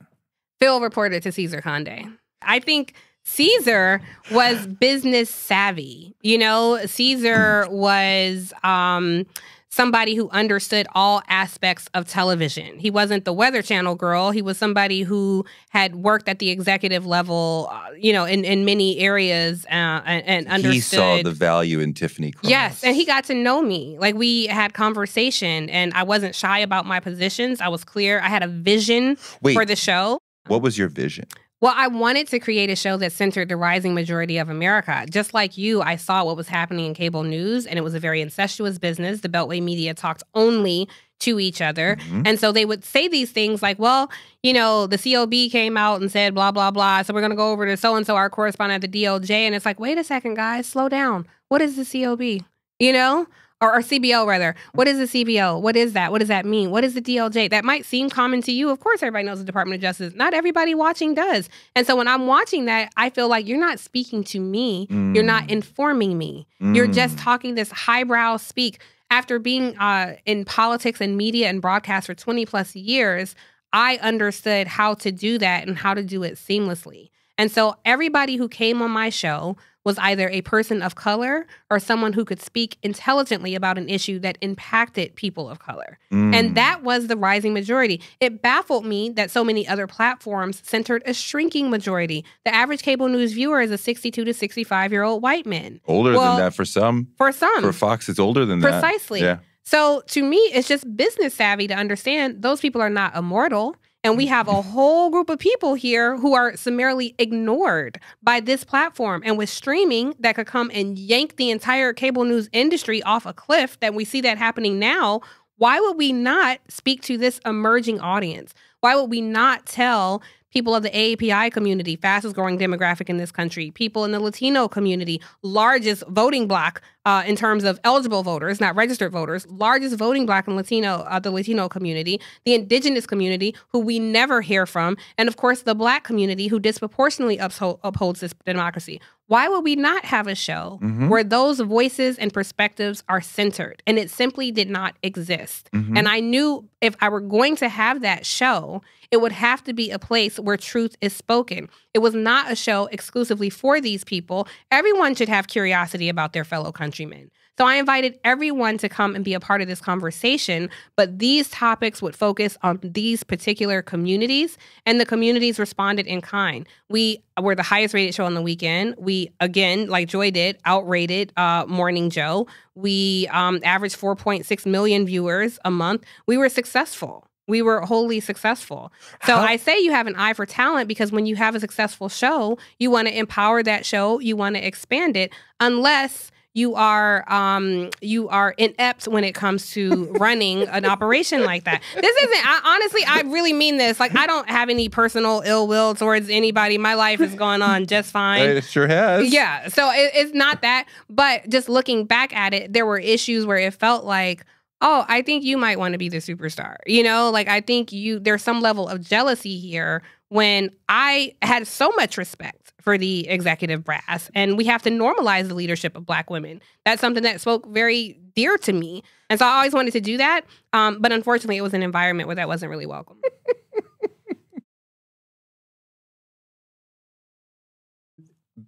Phil reported to Cesar Conde. I think Cesar was business savvy. You know, Cesar was um, somebody who understood all aspects of television. He wasn't the Weather Channel girl. He was somebody who had worked at the executive level, uh, you know, in, in many areas uh, and, and understood. He saw the value in Tiffany Cross. Yes, and he got to know me. Like we had conversation, and I wasn't shy about my positions. I was clear. I had a vision Wait. for the show. What was your vision? Well, I wanted to create a show that centered the rising majority of America. Just like you, I saw what was happening in cable news, and it was a very incestuous business. The Beltway media talked only to each other. Mhm. And so they would say these things like, well, you know, the COB came out and said blah, blah, blah. So we're going to go over to so and so, our correspondent at the DOJ. And it's like, wait a second, guys, slow down. What is the COB? You know? Or, or CBO rather. What is the CBO? What is that? What does that mean? What is the DOJ? That might seem common to you. Of course, everybody knows the Department of Justice. Not everybody watching does. And so when I'm watching that, I feel like you're not speaking to me. You're not informing me. You're just Mm. talking this highbrow speak. After being uh, in politics and media and broadcast for 20 plus years, I understood how to do that and how to do it seamlessly. And so everybody who came on my show was either a person of color or someone who could speak intelligently about an issue that impacted people of color. Mm. And that was the rising majority. It baffled me that so many other platforms centered a shrinking majority. The average cable news viewer is a 62 to 65 year old white man. older well, than that for some. For some. For Fox, it's older than that. Precisely. Yeah. So to me, it's just business savvy to understand those people are not immortal. And we have a whole group of people here who are summarily ignored by this platform. And with streaming, that could come and yank the entire cable news industry off a cliff, that we see that happening now. Why would we not speak to this emerging audience? Why would we not tell people of the AAPI community, fastest growing demographic in this country, people in the Latino community, largest voting block uh, in terms of eligible voters, not registered voters, largest voting block in Latino, uh, the Latino community, the indigenous community, who we never hear from, and of course the black community, who disproportionately uphold, upholds this democracy. Why would we not have a show Mhm. where those voices and perspectives are centered? And it simply did not exist. Mhm. And I knew if I were going to have that show, it would have to be a place where truth is spoken. It was not a show exclusively for these people. Everyone should have curiosity about their fellow countrymen. So I invited everyone to come and be a part of this conversation, but these topics would focus on these particular communities, and the communities responded in kind. We were the highest rated show on the weekend. We, again, like Joy did, outrated uh, Morning Joe. We um, averaged 4.6 million viewers a month. We were successful. We were wholly successful. So How- I say you have an eye for talent because when you have a successful show, you want to empower that show, you want to expand it, unless you are um you are inept when it comes to running an operation like that. This isn't I, honestly I really mean this. Like I don't have any personal ill will towards anybody. My life is going on just fine. It sure has. Yeah, so it, it's not that, but just looking back at it, there were issues where it felt like, oh, I think you might want to be the superstar. You know, like I think you there's some level of jealousy here when I had so much respect for the executive brass, and we have to normalize the leadership of Black women. That's something that spoke very dear to me, and so I always wanted to do that. Um, but unfortunately, it was an environment where that wasn't really welcome.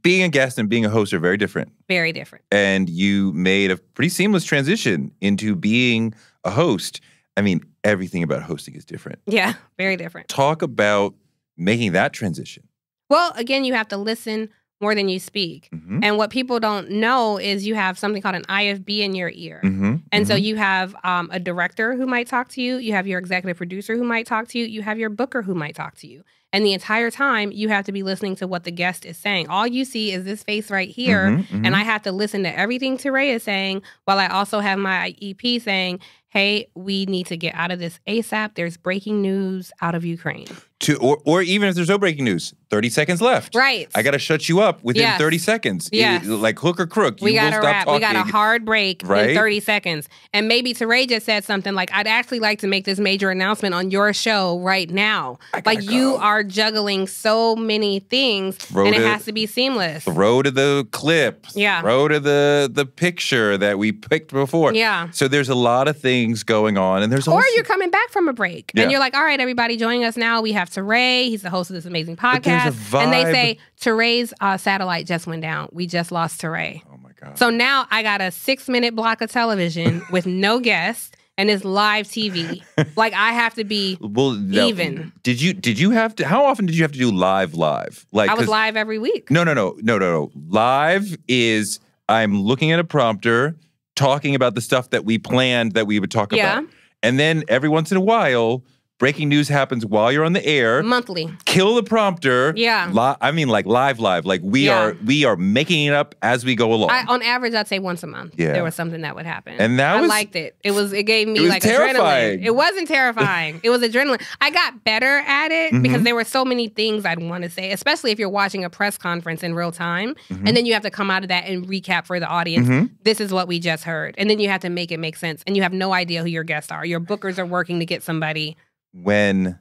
Being a guest and being a host are very different. Very different. And you made a pretty seamless transition into being a host. I mean, everything about hosting is different. Yeah, very different. Talk about making that transition. Well, again, you have to listen more than you speak. Mhm. And what people don't know is you have something called an IFB in your ear. Mhm. And so Mhm. you have um, a director who might talk to you, you have your executive producer who might talk to you, you have your booker who might talk to you. And the entire time, you have to be listening to what the guest is saying. All you see is this face right here. Mhm, mhm. And I have to listen to everything Touré is saying while I also have my EP saying, hey, we need to get out of this ASAP. There's breaking news out of Ukraine. To or, or even if there's no breaking news, 30 seconds left. Right. I gotta shut you up within Yes. 30 seconds. Yes. It- like hook or crook. we you got will to stop wrap. We got a hard break Right? in 30 seconds. And maybe Touré just said something like, I'd actually like to make this major announcement on your show right now. Like you are juggling so many things Throw and it has to be seamless. Throw to the clip. Yeah. Throw to the the picture that we picked before. Yeah. So there's a lot of things going on, and there's Or also you're coming back from a break Yeah. and you're like, all right, everybody joining us now. We have Touré. He's the host of this amazing podcast. And they say, Touré's uh, satellite just went down. We just lost Touré. oh my god. So now I got a six minute block of television with no guests and it's live TV. like I have to be, well, even. Did you did you have to? How often did you have to do live live? Like I was live every week. No, no, no, no, no, no. Live is I'm looking at a prompter, talking about the stuff that we planned that we would talk Yeah. about, and then every once in a while, breaking news happens while you're on the air. Monthly. Kill the prompter. Yeah. Li- I mean, like live, live. Like we Yeah. are, we are making it up as we go along. I, on average, I'd say once a month. Yeah. There was something that would happen. And that I was- liked it. It was. It gave me It was like terrifying. adrenaline. It wasn't terrifying. it was adrenaline. I got better at it Mm-hmm. because there were so many things I'd want to say, especially if you're watching a press conference in real time, Mm-hmm. and then you have to come out of that and recap for the audience. This is what we just heard, and then you have to make it make sense, and you have no idea who your guests are. Your bookers are working to get somebody. When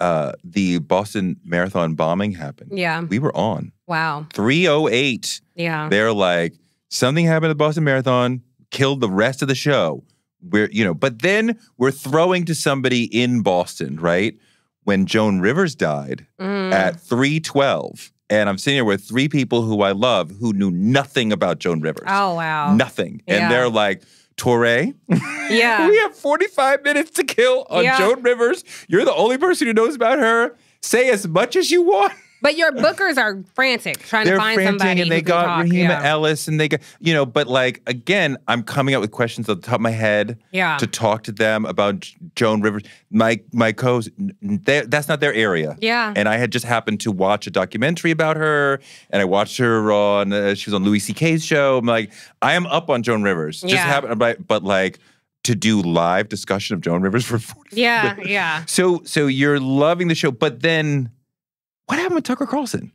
uh, the Boston Marathon bombing happened, Yeah. we were on Wow. 308. Yeah. they're like something happened at the Boston Marathon, killed the rest of the show. We're you know, but then we're throwing to somebody in Boston, right? When Joan Rivers died Mm. at 312. And I'm sitting here with three people who I love who knew nothing about Joan Rivers. Oh wow. Nothing. Yeah. And they're like, Touré, Yeah. we have 45 minutes to kill on Yeah. Joan Rivers. You're the only person who knows about her. Say as much as you want. But your bookers are frantic trying They're to find frantic somebody and they got talk. Rahima yeah. Ellis and they got you know, but like again, I'm coming up with questions at the top of my head Yeah. to talk to them about Joan Rivers. My my co that's not their area. Yeah. And I had just happened to watch a documentary about her, and I watched her on uh, she was on Louis C.K.'s show. I'm like, I am up on Joan Rivers. Just Yeah. happen, but but like to do live discussion of Joan Rivers for 40 Yeah, yeah. So so you're loving the show, but then what happened with Tucker Carlson?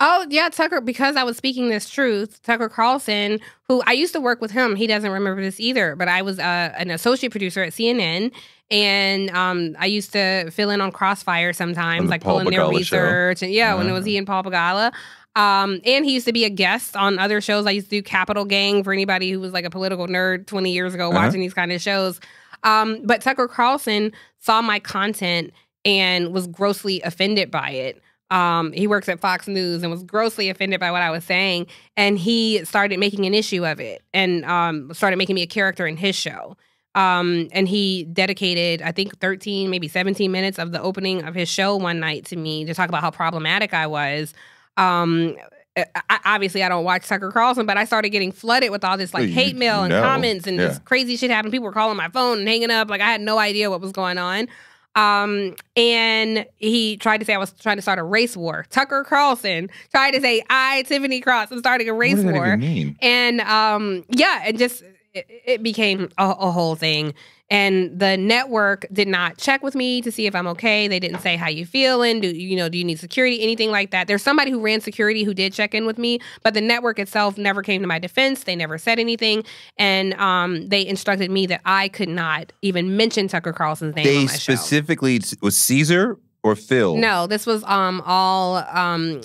Oh, yeah, Tucker, because I was speaking this truth, Tucker Carlson, who I used to work with him, he doesn't remember this either, but I was uh, an associate producer at CNN. And um, I used to fill in on Crossfire sometimes, like Paul pulling their Begala show. research. And yeah, when it was he and Paul Begala. Um, and he used to be a guest on other shows. I used to do Capital Gang for anybody who was like a political nerd 20 years ago Uh-huh. watching these kind of shows. Um, but Tucker Carlson saw my content and was grossly offended by it. Um, he works at Fox News and was grossly offended by what I was saying, and he started making an issue of it and um, started making me a character in his show. Um, and he dedicated, I think, 13, maybe 17 minutes of the opening of his show one night to me to talk about how problematic I was. Um, I, obviously, I don't watch Tucker Carlson, but I started getting flooded with all this like hate mail and comments and Yeah. this crazy shit happened. People were calling my phone and hanging up. Like I had no idea what was going on. Um, and he tried to say I was trying to start a race war. Tucker Carlson tried to say I, Tiffany Cross, I'm starting a race what does that war. And um, yeah, it just it, it became a, a whole thing. And the network did not check with me to see if I'm okay. They didn't say how you feeling. Do you know? Do you need security? Anything like that? There's somebody who ran security who did check in with me, but the network itself never came to my defense. They never said anything, and um, they instructed me that I could not even mention Tucker Carlson's name on They my show. specifically was Cesar or Phil? No, this was um all um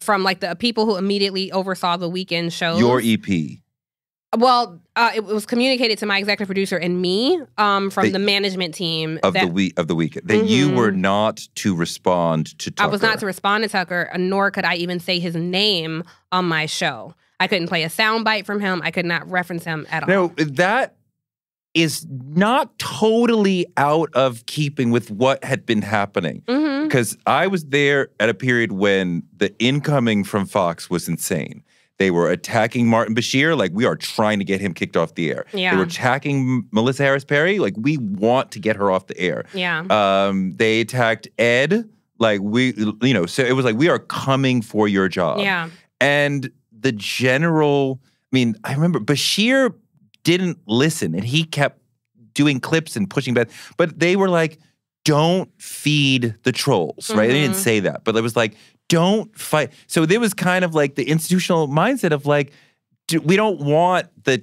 from like the people who immediately oversaw the weekend shows. Your EP. Well, uh, it was communicated to my executive producer and me um, from They- the management team of that the week of the weekend that you Mhm. were not to respond to Tucker. I was not to respond to Tucker, uh, nor could I even say his name on my show. I couldn't play a soundbite from him. I could not reference him at all. No, that is not totally out of keeping with what had been happening. Because I was there at a period when the incoming from Fox was insane. They were attacking Martin Bashir, like we are trying to get him kicked off the air. Yeah. They were attacking Melissa Harris Perry, like we want to get her off the air. Yeah. Um, they attacked Ed, like we, you know, so it was like we are coming for your job. yeah. And the general, I mean, I remember Bashir didn't listen and he kept doing clips and pushing back. But they were like, don't feed the trolls, right? They didn't Mhm. say that, but it was like, don't fight. So there was kind of like the institutional mindset of like, we don't want the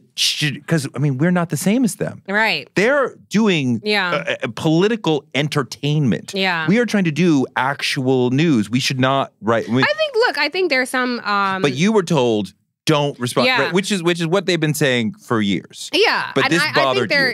because I mean we're not the same as them. Right. They're doing Yeah. uh, uh, political entertainment. Yeah. we are trying to do actual news. We should not write. we- I think. Look, I think there's some. Um, but you were told don't respond, Yeah. right, which is which is what they've been saying for years. Yeah, But this I, I bothered think there,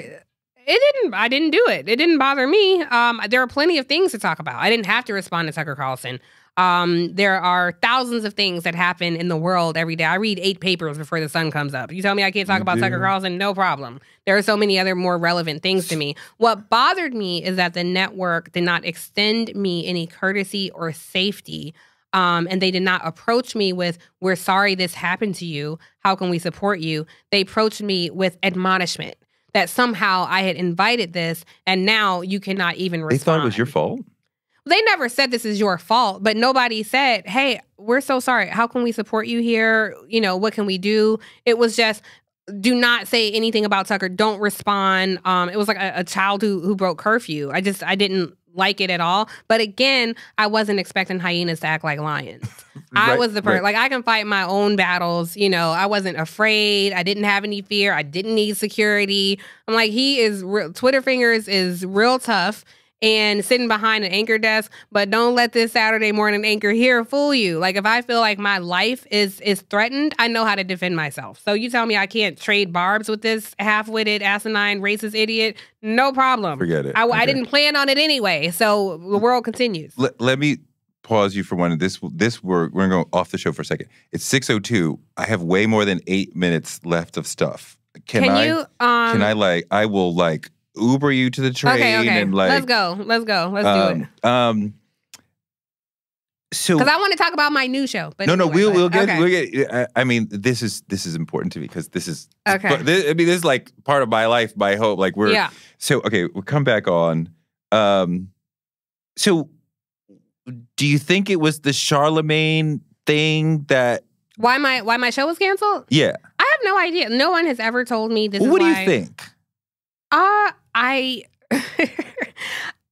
It didn't. I didn't do it. It didn't bother me. Um, there are plenty of things to talk about. I didn't have to respond to Tucker Carlson. Um, there are thousands of things that happen in the world every day. I read eight papers before the sun comes up. You tell me I can't talk You about Tucker do. Carlson? No problem. There are so many other more relevant things to me. What bothered me is that the network did not extend me any courtesy or safety. Um, and they did not approach me with, We're sorry this happened to you. How can we support you? They approached me with admonishment that somehow I had invited this and now you cannot even respond. They thought it was your fault. They never said this is your fault, but nobody said, "Hey, we're so sorry. How can we support you here? You know, what can we do?" It was just do not say anything about Tucker. Don't respond. Um, it was like a, a child who who broke curfew. I just I didn't like it at all. But again, I wasn't expecting hyenas to act like lions. I was the person right. like I can fight my own battles. You know, I wasn't afraid. I didn't have any fear. I didn't need security. I'm like he is real, Twitter fingers is real tough and sitting behind an anchor desk. But don't let this Saturday morning anchor here fool you. Like if I feel like my life is is threatened, I know how to defend myself. So you tell me I can't trade barbs with this half-witted, asinine, racist idiot? No problem. Forget it. I, I didn't plan on it anyway. So the world continues. Let, let me pause you for one. This this we're we're going off the show for a second. It's six oh two. I have way more than eight minutes left of stuff. Can, Can I? you? Um, can I like? I will like Uber you to the train Okay, okay. and like. Let's go. Let's go. Let's do um, it. Um. So Because I want to talk about my new show. But no, no, we'll go we'll get Okay. we'll get. I, I mean, this is this is important to me because this is Okay. But this, I mean, this is like part of my life, my hope. Like we're yeah. so okay. We'll come back on. Um. So, do you think it was the Charlemagne thing that? Why my why my show was canceled? Yeah. I have no idea. No one has ever told me this. Well, what do you think? Uh I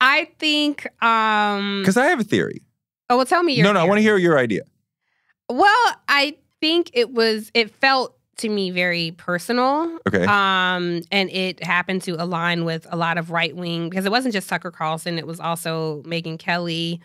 I think um Because I have a theory. oh well tell me your No, no, I want to hear your idea. Well, I think it was it felt to me very personal. Okay. Um and it happened to align with a lot of right wing because it wasn't just Tucker Carlson, it was also Megyn Kelly,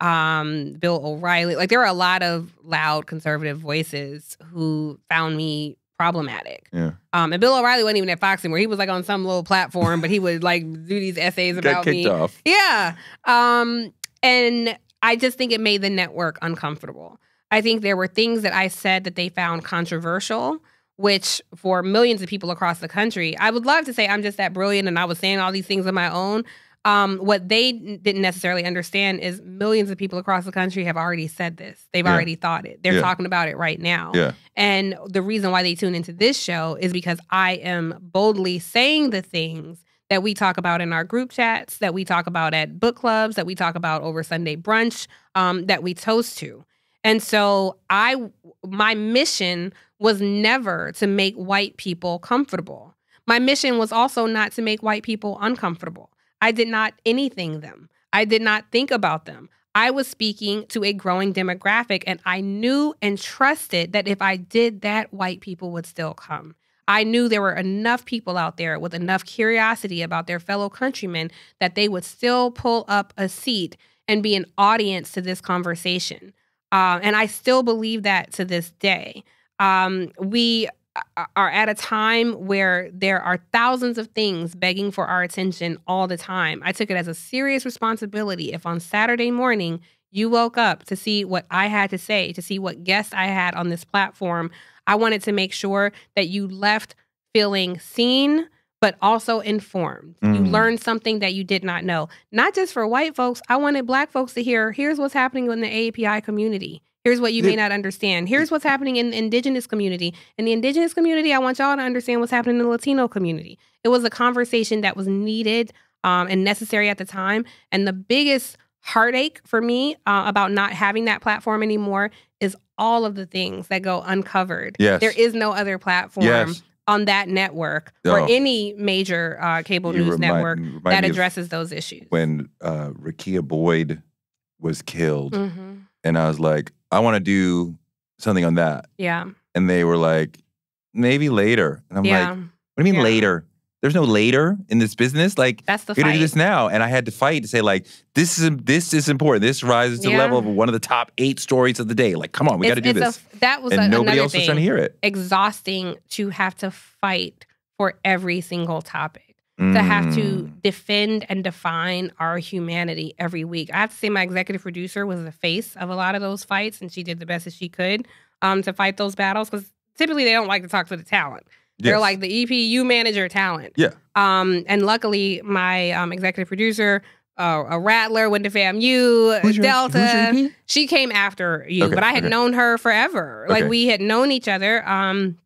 um, Bill O'Reilly. Like there were a lot of loud conservative voices who found me problematic. yeah. Um, and Bill O'Reilly wasn't even at Fox anymore. He was like on some little platform, but he would like do these essays Got about kicked me. off. Yeah. Um, and I just think it made the network uncomfortable. I think there were things that I said that they found controversial, which for millions of people across the country, I would love to say I'm just that brilliant and I was saying all these things on my own. Um, what they didn't necessarily understand is millions of people across the country have already said this. They've Yeah. already thought it. They're Yeah. talking about it right now. Yeah. And the reason why they tune into this show is because I am boldly saying the things that we talk about in our group chats, that we talk about at book clubs, that we talk about over Sunday brunch, um, that we toast to. And so I my mission was never to make white people comfortable. My mission was also not to make white people uncomfortable. I did not anything them. I did not think about them. I was speaking to a growing demographic, and I knew and trusted that if I did that, white people would still come. I knew there were enough people out there with enough curiosity about their fellow countrymen that they would still pull up a seat and be an audience to this conversation. Uh, and I still believe that to this day. Um, we are at a time where there are thousands of things begging for our attention all the time. I took it as a serious responsibility if on Saturday morning you woke up to see what I had to say, to see what guests I had on this platform. I wanted to make sure that you left feeling seen, but also informed. You Mm. learned something that you did not know. Not just for white folks, I wanted black folks to hear here's what's happening in the AAPI community. Here's what you may not understand. Here's what's happening in the indigenous community. In the indigenous community, I want y'all to understand what's happening in the Latino community. It was a conversation that was needed um, and necessary at the time. And the biggest heartache for me uh, about not having that platform anymore is all of the things that go uncovered. Yes. There is no other platform Yes. on that network or Oh. any major uh, cable You news remind- network remind that addresses those issues. when uh, Rekia Boyd was killed, hmm and I was like, I want to do something on that, Yeah, and they were like, maybe later, and I'm yeah, like, what do you mean Yeah. later? There's no later in this business. Like, that's the we gotta do this now. And I had to fight to say, like, this is this is important. This rises to the level of one of the top eight stories of the day. Like, come on, we got to do this. A, that was and a, nobody another else thing. was trying to hear it. Exhausting to have to fight for every single topic. To have to Mm. defend and define our humanity every week. I have to say, my executive producer was the face of a lot of those fights, and she did the best that she could um, to fight those battles because typically they don't like to talk to the talent. They're like the EP, you manage your talent. Yeah. Um, and luckily, my um, executive producer, uh, a Rattler, went to FAMU, Who's Delta. who's your She came after you, Okay, but I had okay. known her forever. Like Okay. we had known each other. Um,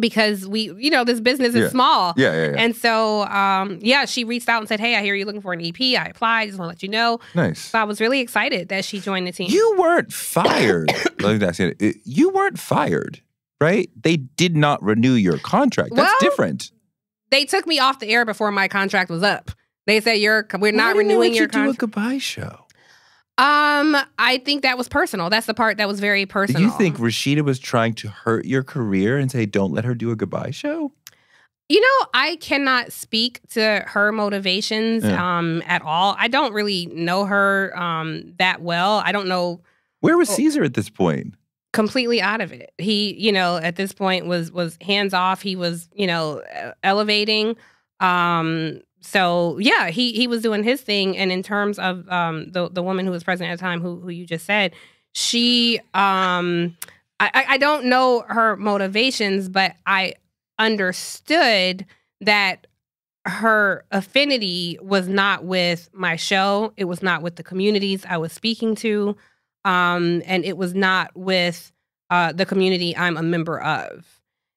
because we, you know, this business is Yeah. small. Yeah, yeah, yeah. And so, um, yeah, she reached out and said, "Hey, I hear you're looking for an EP. I applied. Just want to let you know." nice. So I was really excited that she joined the team. You weren't fired. Let me ask you, you weren't fired, right? They did not renew your contract. That's Well, different. they took me off the air before my contract was up. They said, "You're we're not renewing your you do a goodbye show. Um, I think that was personal. That's the part that was very personal. Do you think Rashida was trying to hurt your career and say, "Don't let her do a goodbye show"? You know, I cannot speak to her motivations Yeah. um at all. I don't really know her um that well. I don't know Where was Oh. Cesar at this point? completely out of it. He, you know, at this point was was hands off. He was, you know, elevating. Um so yeah, he he was doing his thing and in terms of um the the woman who was president at the time who who you just said, she um I I- don't know her motivations, but I understood that her affinity was not with my show. It was not with the communities I was speaking to. Um, and it was not with uh, the community I'm a member of.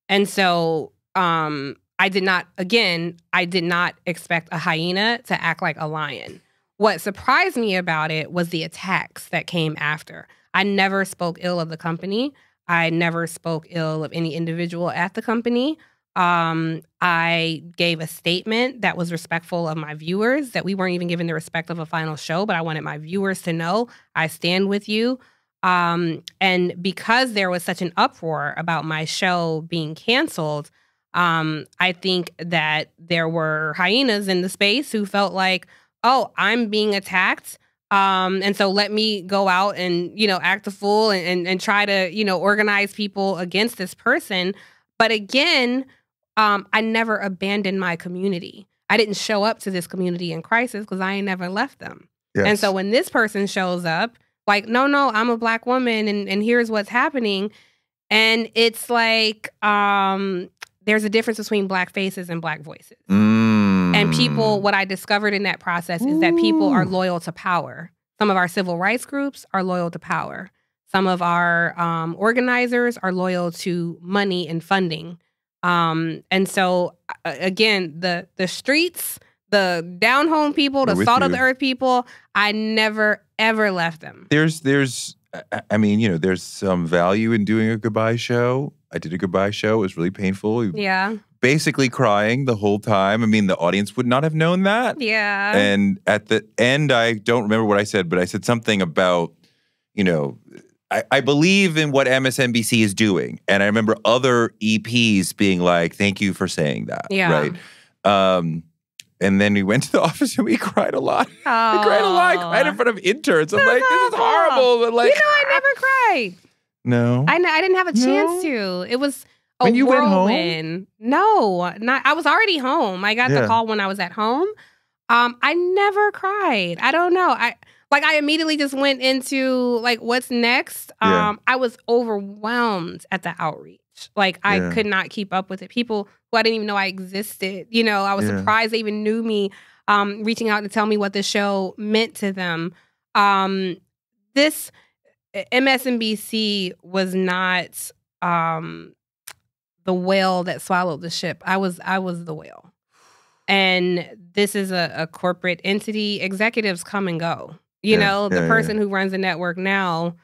And so um, I did not, again, I did not expect a hyena to act like a lion. What surprised me about it was the attacks that came after. I never spoke ill of the company. I never spoke ill of any individual at the company. Um, I gave a statement that was respectful of my viewers, that we weren't even given the respect of a final show, but I wanted my viewers to know I stand with you. Um, and because there was such an uproar about my show being canceled, um, I think that there were hyenas in the space who felt like, oh, I'm being attacked. Um, and so let me go out and, you know, act a fool and, and, and try to, you know, organize people against this person. But again, um, I never abandoned my community. I didn't show up to this community in crisis because I ain't never left them. And so when this person shows up, like, no, no, I'm a black woman and, and here's what's happening. And it's like, um, there's a difference between black faces and black voices. Mm. And people, what I discovered in that process is that people are loyal to power. Some of our civil rights groups are loyal to power. Some of our um, organizers are loyal to money and funding. Um, and so, uh, again, the the streets, the down home people, the salt of the earth people, I never ever left them. there's there's I mean, you know, there's some value in doing a goodbye show. I did a goodbye show. It was really painful. Yeah, Basically crying the whole time. I mean, the audience would not have known that. yeah, And at the end, I don't remember what I said, but I said something about, you know, I, I believe in what MSNBC is doing. And I remember other EPs being like, thank you for saying that. Yeah. Right. Um, and then we went to the office and we cried a lot. I cried a lot. I cried in front of interns. I'm like, this is horrible. But like, you know, I never cried. No. I, I didn't have a chance No? to. It was a When you went home? No, not. I was already home. I got Yeah. the call when I was at home. Um, I never cried. I don't know. I like I immediately just went into like what's next. Yeah. Um, I was overwhelmed at the outreach. Like I Yeah. could not keep up with it. People who I didn't even know I existed. You know, I was Yeah. surprised they even knew me. Um, reaching out to tell me what the show meant to them. Um, this MSNBC was not um the whale that swallowed the ship. I was I was the whale. And this is a, a corporate entity. Executives come and go. You Yeah, know, the yeah, yeah. person who runs the network now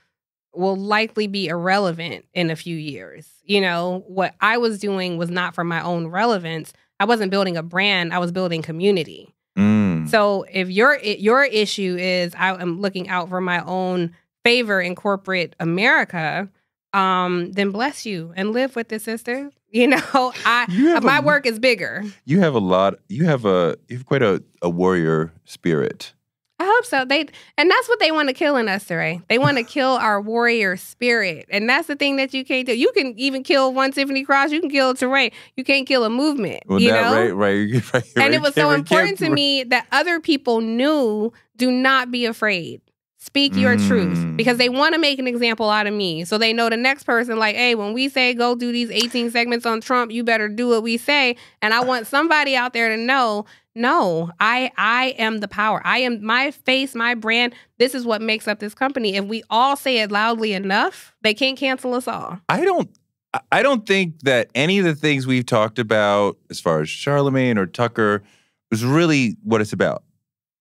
will likely be irrelevant in a few years. You know, what I was doing was not for my own relevance. I wasn't building a brand, I was building community. Mm. So if your your issue is I am looking out for my own favor in corporate America, um, then bless you and live with it, sister. You know, I You my a- work is bigger. You have a lot. You have a. You have quite a, a warrior spirit. I hope so. They and that's what they want to kill in us, Ray. They want to kill our warrior spirit, and that's the thing that you can't do. You can even kill one Tiffany Cross. You can kill Touré. You can't kill a movement. Well, you now, know, right, right, right. and right, it was so important to me that other people knew. Do not be afraid. Speak your truth Mm. because they want to make an example out of me. So they know the next person, like, hey, when we say go do these 18 segments on Trump, you better do what we say. And I want somebody out there to know, no, I I am the power. I am my face, my brand. This is what makes up this company. If we all say it loudly enough, they can't cancel us all. I don't. I- I don't think that any of the things we've talked about, as far as Charlemagne or Tucker, was really what it's about.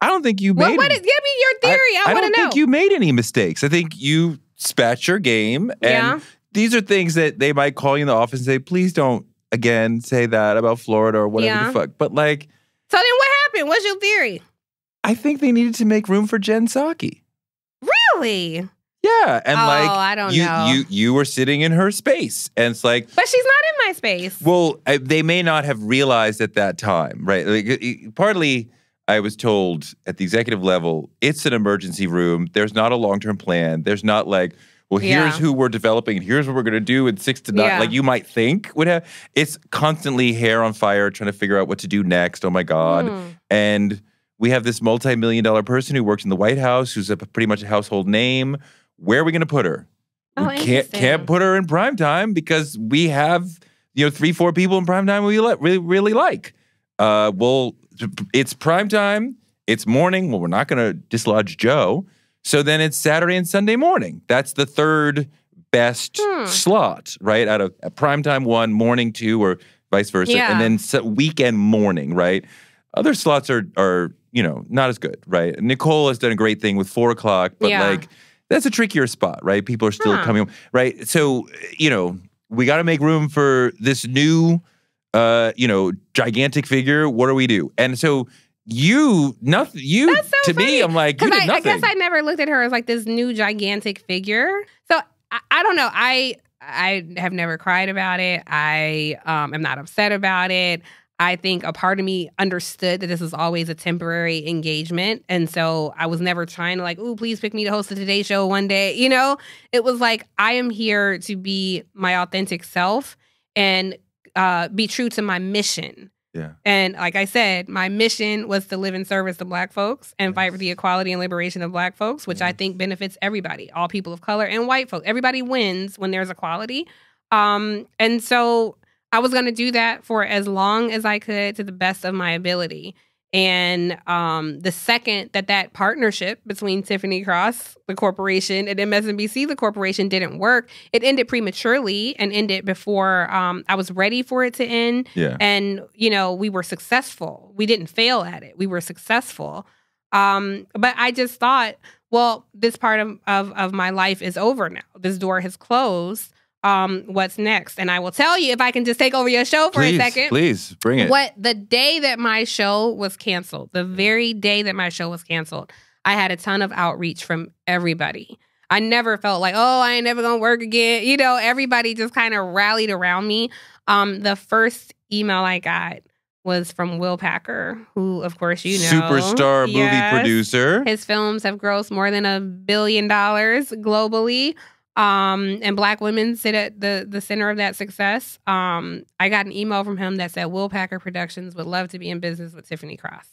I don't think you made. What, what is, give me your theory. I, I want to know. I don't think you made any mistakes. I think you spat your game, and Yeah. these are things that they might call you in the office and say, "Please don't again say that about Florida or whatever Yeah. the fuck." But like, so then what happened? What's your theory? I think they needed to make room for Jen Psaki. Really? Yeah, and oh, like I don't you, know. you, you were sitting in her space, and it's like, but she's not in my space. Well, I, they may not have realized at that time, right? Like, partly, I was told at the executive level, it's an emergency room. There's not a long term plan. There's not like, well, here's Yeah. who we're developing, and here's what we're going to do in six to nine. Yeah. Like you might think would have. It's constantly hair on fire, trying to figure out what to do next. Oh my god! Hmm. And we have this multi-million dollar person who works in the White House, who's a, pretty much a household name. Where are we going to put her? Oh, we can't can't put her in prime time because we have you know three four people in prime time we li- really really like. Uh, well, it's prime time. It's morning. Well, we're not going to dislodge Joe. So then it's Saturday and Sunday morning. That's the third best Hmm. slot, right? Out of uh, prime time one, morning two, or vice versa, Yeah. and then s- weekend morning, right? Other slots are are you know not as good, right? Nicole has done a great thing with four o'clock, but Yeah. like that's a trickier spot, right? People are still Huh. coming, right? So you know we got to make room for this new, uh, you know, gigantic figure. What do we do? And so you nothing. You so to me. I'm like you did I, I guess I never looked at her as like this new gigantic figure. So I, I don't know. I I have never cried about it. I um, am not upset about it. I think a part of me understood that this was always a temporary engagement. And so I was never trying to like, oh please pick me to host the Today Show one day. You know, it was like, I am here to be my authentic self and uh, be true to my mission. yeah. And like I said, my mission was to live in service to Black folks and fight for the equality and liberation of Black folks, which I think benefits everybody, all people of color and white folks. Everybody wins when there's equality. Um, and so I was going to do that for as long as I could to the best of my ability. And um, the second that that partnership between Tiffany Cross, the corporation, and MSNBC, the corporation, didn't work, it ended prematurely and ended before um, I was ready for it to end. Yeah. and you know we were successful. We didn't fail at it. We were successful. Um but i just thought well this part of, of of my life is over now. This door has closed um what's next and i will tell you if i can just take over your show for please, a second please bring it. what the day that my show was canceled, the very day that my show was canceled, I had a ton of outreach from everybody. I never felt like, oh, I ain't never gonna work again. You know, everybody just kind of rallied around me. Um, the first email I got was from Will Packer, who, of course, you know, Superstar movie Yes. producer. His films have grossed more than a billion dollars globally. Um, and black women sit at the the center of that success. Um, I got an email from him that said Will Packer Productions would love to be in business with Tiffany Cross.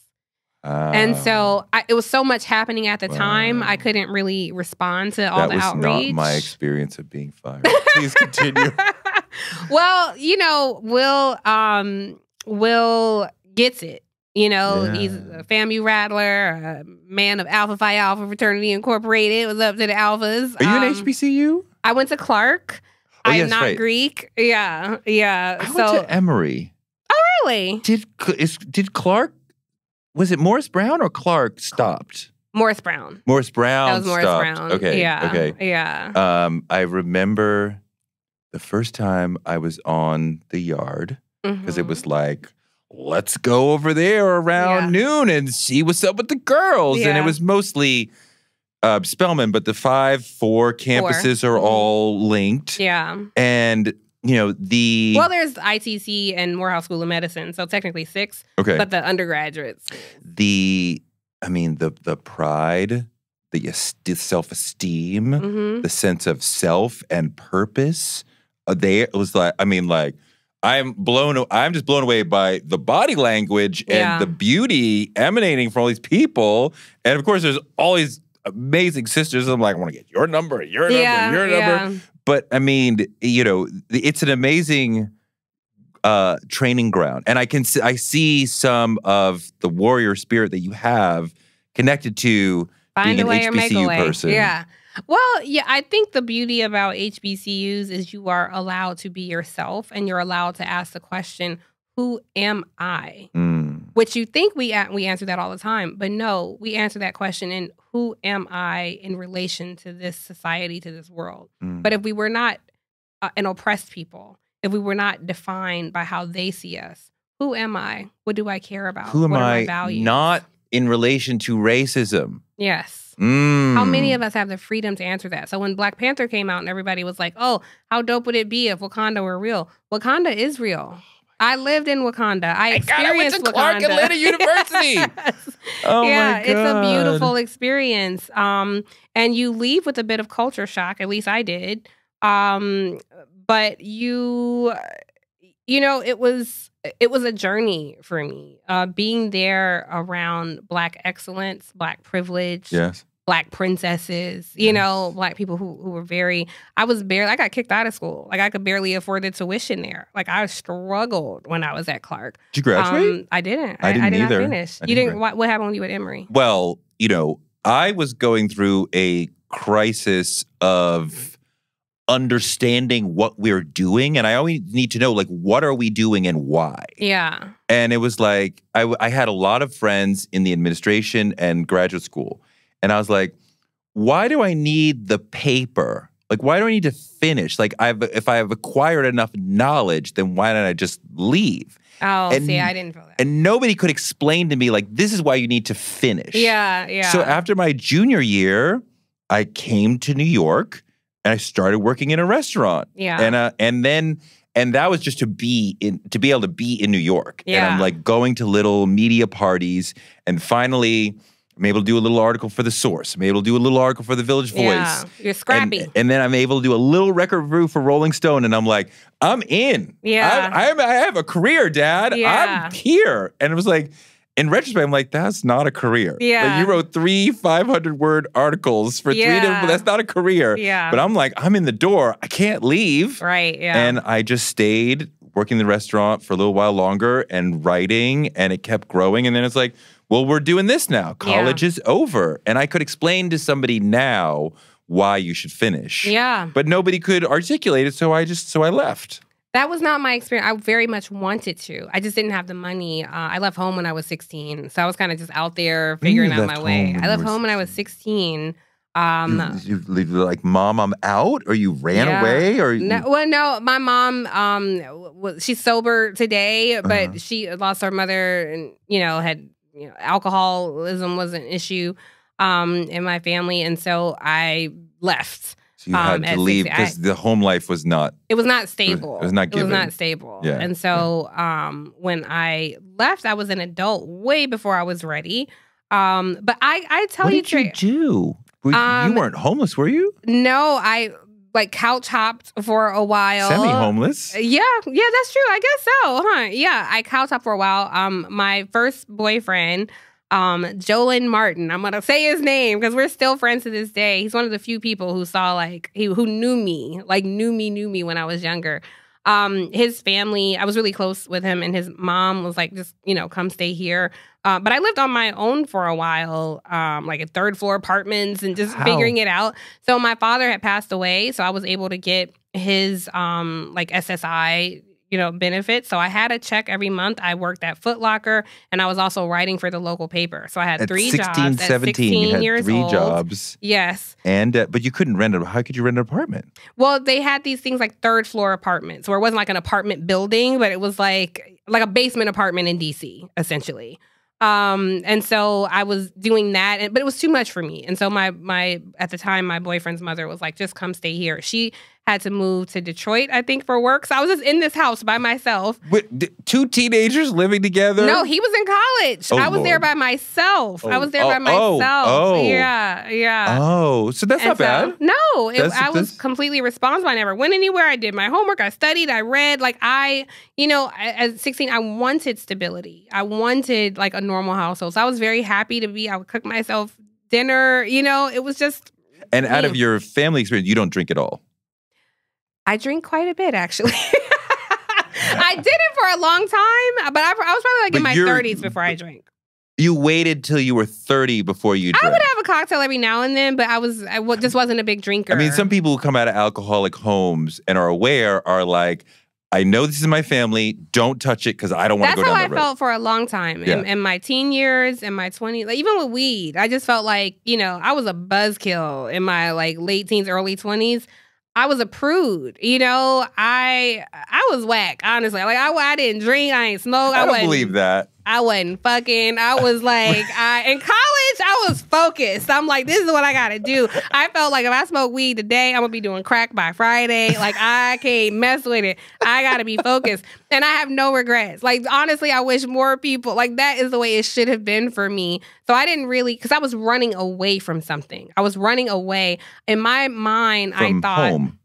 And Ah, so I, it was so much happening at the time, I couldn't really respond to all that the was outreach. not my experience of being fired. Please continue. well, you know, Will um Will gets it. You know, he's a FAMU rattler, a man of Alpha Phi Alpha Fraternity Incorporated. Was up to the alphas. Are you Um, an HBCU? I went to Clark. Oh, I am yes, not right. Greek. Yeah, yeah. I so went to Emory. Oh, really, Did is, did Clark? Was it Morris Brown or Clark stopped? Morris Brown. Morris Brown. That was Morris stopped. Brown. Okay. Yeah. Okay. Yeah. Um, I remember the first time I was on the yard because it Mhm. was like, let's go over there around noon and see what's up with the girls. And it was mostly uh, Spelman, but the five, four campuses are Mhm. all linked. Yeah. And, you know, the. Well, there's ITC and Morehouse School of Medicine, so technically six, okay. but the undergraduates. the, I mean, the, the pride, the self esteem. hmm the sense of self and purpose. Uh, they it was like, I mean, like, I'm blown. I'm just blown away by the body language and Yeah. the beauty emanating from all these people. And of course, there's all these amazing sisters. I'm like, I want to get your number, your Yeah. number, your yeah. number. But I mean, you know, it's an amazing uh, training ground, and I can see, I see some of the warrior spirit that you have connected to Find being an way or make a HBCU person. Yeah. Well, yeah, I think the beauty about HBCUs is you are allowed to be yourself and you're allowed to ask the question, who am I? Mm. Which you think we we answer that all the time, but no, we answer that question in who am I in relation to this society, to this world. Mm. But if we were not uh, an oppressed people, if we were not defined by how they see us, who am I? What do I care about? Who am what I not in relation to racism? Yes. Mm. How many of us have the freedom to answer that? So when Black Panther came out and everybody was like, "Oh, how dope would it be if Wakanda were real?" Wakanda is real. I lived in Wakanda. I My God, I went experienced to Clark Wakanda. Atlanta University. Yes. Oh yeah, my it's a beautiful experience. Um, and you leave with a bit of culture shock. At least I did. Um, but you, you know, it was it was a journey for me. Uh, being there around Black excellence, Black privilege, Yes. black princesses, you know, black people who, who were very I was barely I got kicked out of school. Like I could barely afford the tuition there. Like I struggled when I was at Clark. Did you graduate? Um, I didn't. I didn't did either. finish. I you didn't didn't what, what happened when you were at Emory? well, you know, I was going through a crisis of understanding what we're doing, and I always need to know like what are we doing and why. Yeah. And it was like I, I had a lot of friends in the administration and graduate school, and I was like, why do I need the paper? Like, why do I need to finish? Like, I've if I have acquired enough knowledge, then why don't I just leave? Oh, And- see, I didn't feel that. And nobody could explain to me like this is why you need to finish. yeah, yeah. So after my junior year, I came to New York I started working in a restaurant. yeah. And uh, and then and that was just to be in to be able to be in New York. And I'm like going to little media parties and finally I'm able to do a little article for the source. I'm able to do a little article for the Village Voice. yeah. You're And, scrappy. and then I'm able to do a little record review for Rolling Stone, and I'm like, I'm in. Yeah. I'm, I'm, I have a career, Dad. Yeah. I'm here. And it was like, in retrospect, I'm like, that's not a career. Like, Yeah. you wrote three 500 word articles for three Yeah. different, that's not a career. yeah. But I'm like, I'm in the door. I can't leave. right, yeah. And I just stayed working the restaurant for a little while longer and writing, and it kept growing. And then it's like, well, we're doing this now. College is over. And I could explain to somebody now why you should finish. yeah. But nobody could articulate it, so I just so I left. That was not my experience. I very much wanted to. I just didn't have the money. Uh, I left home when I was 16. So I was kind of just out there figuring out my way. I left home when I was 16. Um, you, you, like, Mom, I'm out, or you ran Yeah. away, or you, no, well, no, my mom, um, she's sober today, but Uh-huh. she lost her mother and, you know, had, you know, alcoholism was an issue, um, in my family. And so I left. So you had um, to leave because the home life was not. It was not stable. it was not It was not stable. Yeah, And so um when I left, I was an adult way before I was ready. Um but I I tell what you, did you do? Were, Um, you weren't homeless, were you? no, I like couch hopped for a while. Semi-homeless. Yeah, yeah, that's true. I guess so, huh? Yeah, I couch hopped for a while. Um, my first boyfriend, um, Jolin Martin. I'm gonna say his name because we're still friends to this day. He's one of the few people who saw like he who knew me, like knew me, knew me when I was younger. Um, his family, I was really close with him, and his mom was like, just you know, come stay here. Uh, but I lived on my own for a while, um, like at third floor apartments and just How? figuring it out. So my father had passed away, so I was able to get his um like SSI, you know, benefits. So I had a check every month. I worked at Foot Locker and I was also writing for the local paper. So I had At three 16, jobs. 17, at 16 you had years three old. jobs. Yes. And uh, but you couldn't rent it. How could you rent an apartment? Well, they had these things like third floor apartments where it wasn't like an apartment building, but it was like like a basement apartment in DC, essentially. Um, and so I was doing that, and, but it was too much for me. And so my my at the time, my boyfriend's mother was like, "Just come stay here." She had to move to Detroit, I think, for work. So I was just in this house by myself. Wait, d- two teenagers living together? No, he was in college. Oh, I was there by myself. I Oh, was there oh, by oh, myself. oh. Yeah, yeah. Oh, so that's And not so- bad. No, it, I was that's- completely responsible. I never went anywhere. I did my homework. I studied. I read. Like I, you know, at 16, I wanted stability. I wanted like a normal household. So I was very happy to be. I would cook myself dinner. You know, it was just. And out of your family experience, you don't drink at all. I drink quite a bit actually. I did it for a long time, but I, I was probably like But in my 30s before I drank. You waited till you were 30 before you I would have a cocktail every now and then, but I was I wa- just wasn't a big drinker. I mean, some people who come out of alcoholic homes and are aware are like, I know this is my family. Don't touch it because I don't want to go down I that road. I felt for a long time. Yeah. In, in my teen years, in my 20s, like even with weed, I just felt like, you know, I was a buzzkill in my like late teens, early 20s. I was a prude, you know. I I was whack, honestly. Like I, I didn't drink, I ain't smoke. I I, don't wasn't, believe that. I wasn't fucking. I was like, I in college, I was focused. I'm like, this is what I gotta do. I felt like if I smoke weed today, I'm gonna be doing crack by Friday. Like I can't mess with it. I gotta be focused, and I have no regrets. Like honestly, I wish more people like that is the way it should have been for me. So I didn't really because I was running away from something. I was running away in my mind. From I thought home.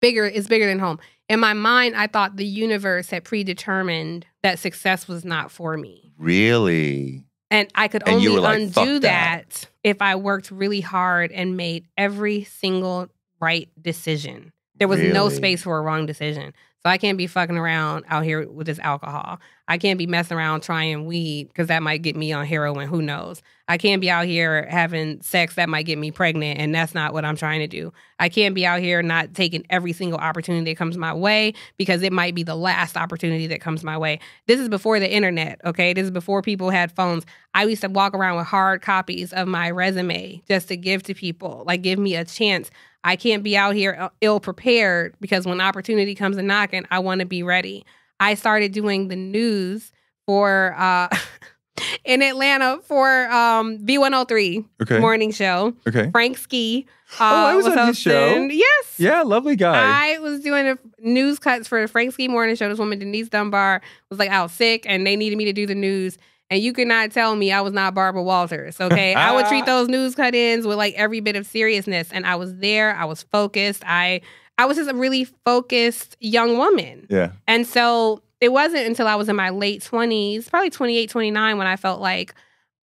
bigger is bigger than home. In my mind, I thought the universe had predetermined that success was not for me. Really? And I could And only like, undo that." that. if I worked really hard and made every single right decision. There was no space for a wrong decision. So I can't be fucking around out here with this alcohol. I can't be messing around trying weed because that might get me on heroin. Who knows? I can't be out here having sex that might get me pregnant, and that's not what I'm trying to do. I can't be out here not taking every single opportunity that comes my way because it might be the last opportunity that comes my way. This is before the internet, okay? This is before people had phones. I used to walk around with hard copies of my resume just to give to people, like give me a chance. I can't be out here ill prepared because when opportunity comes a knocking, I want to be ready. I started doing the news for uh in Atlanta for um V103 Okay. morning show. Okay. Frank Ski. Uh, Oh, I was on his show. Yes. Yeah, lovely guy. I was doing a news cuts for the Frank Ski Morning Show. This woman, Denise Dunbar, was like out sick and they needed me to do the news. And you could not tell me I was not Barbara Walters, okay? I would treat those news cut ins with like every bit of seriousness. And I was there, I was focused. I I was just a really focused young woman. yeah. And so it wasn't until I was in my late 20s, probably 28, 29, when I felt like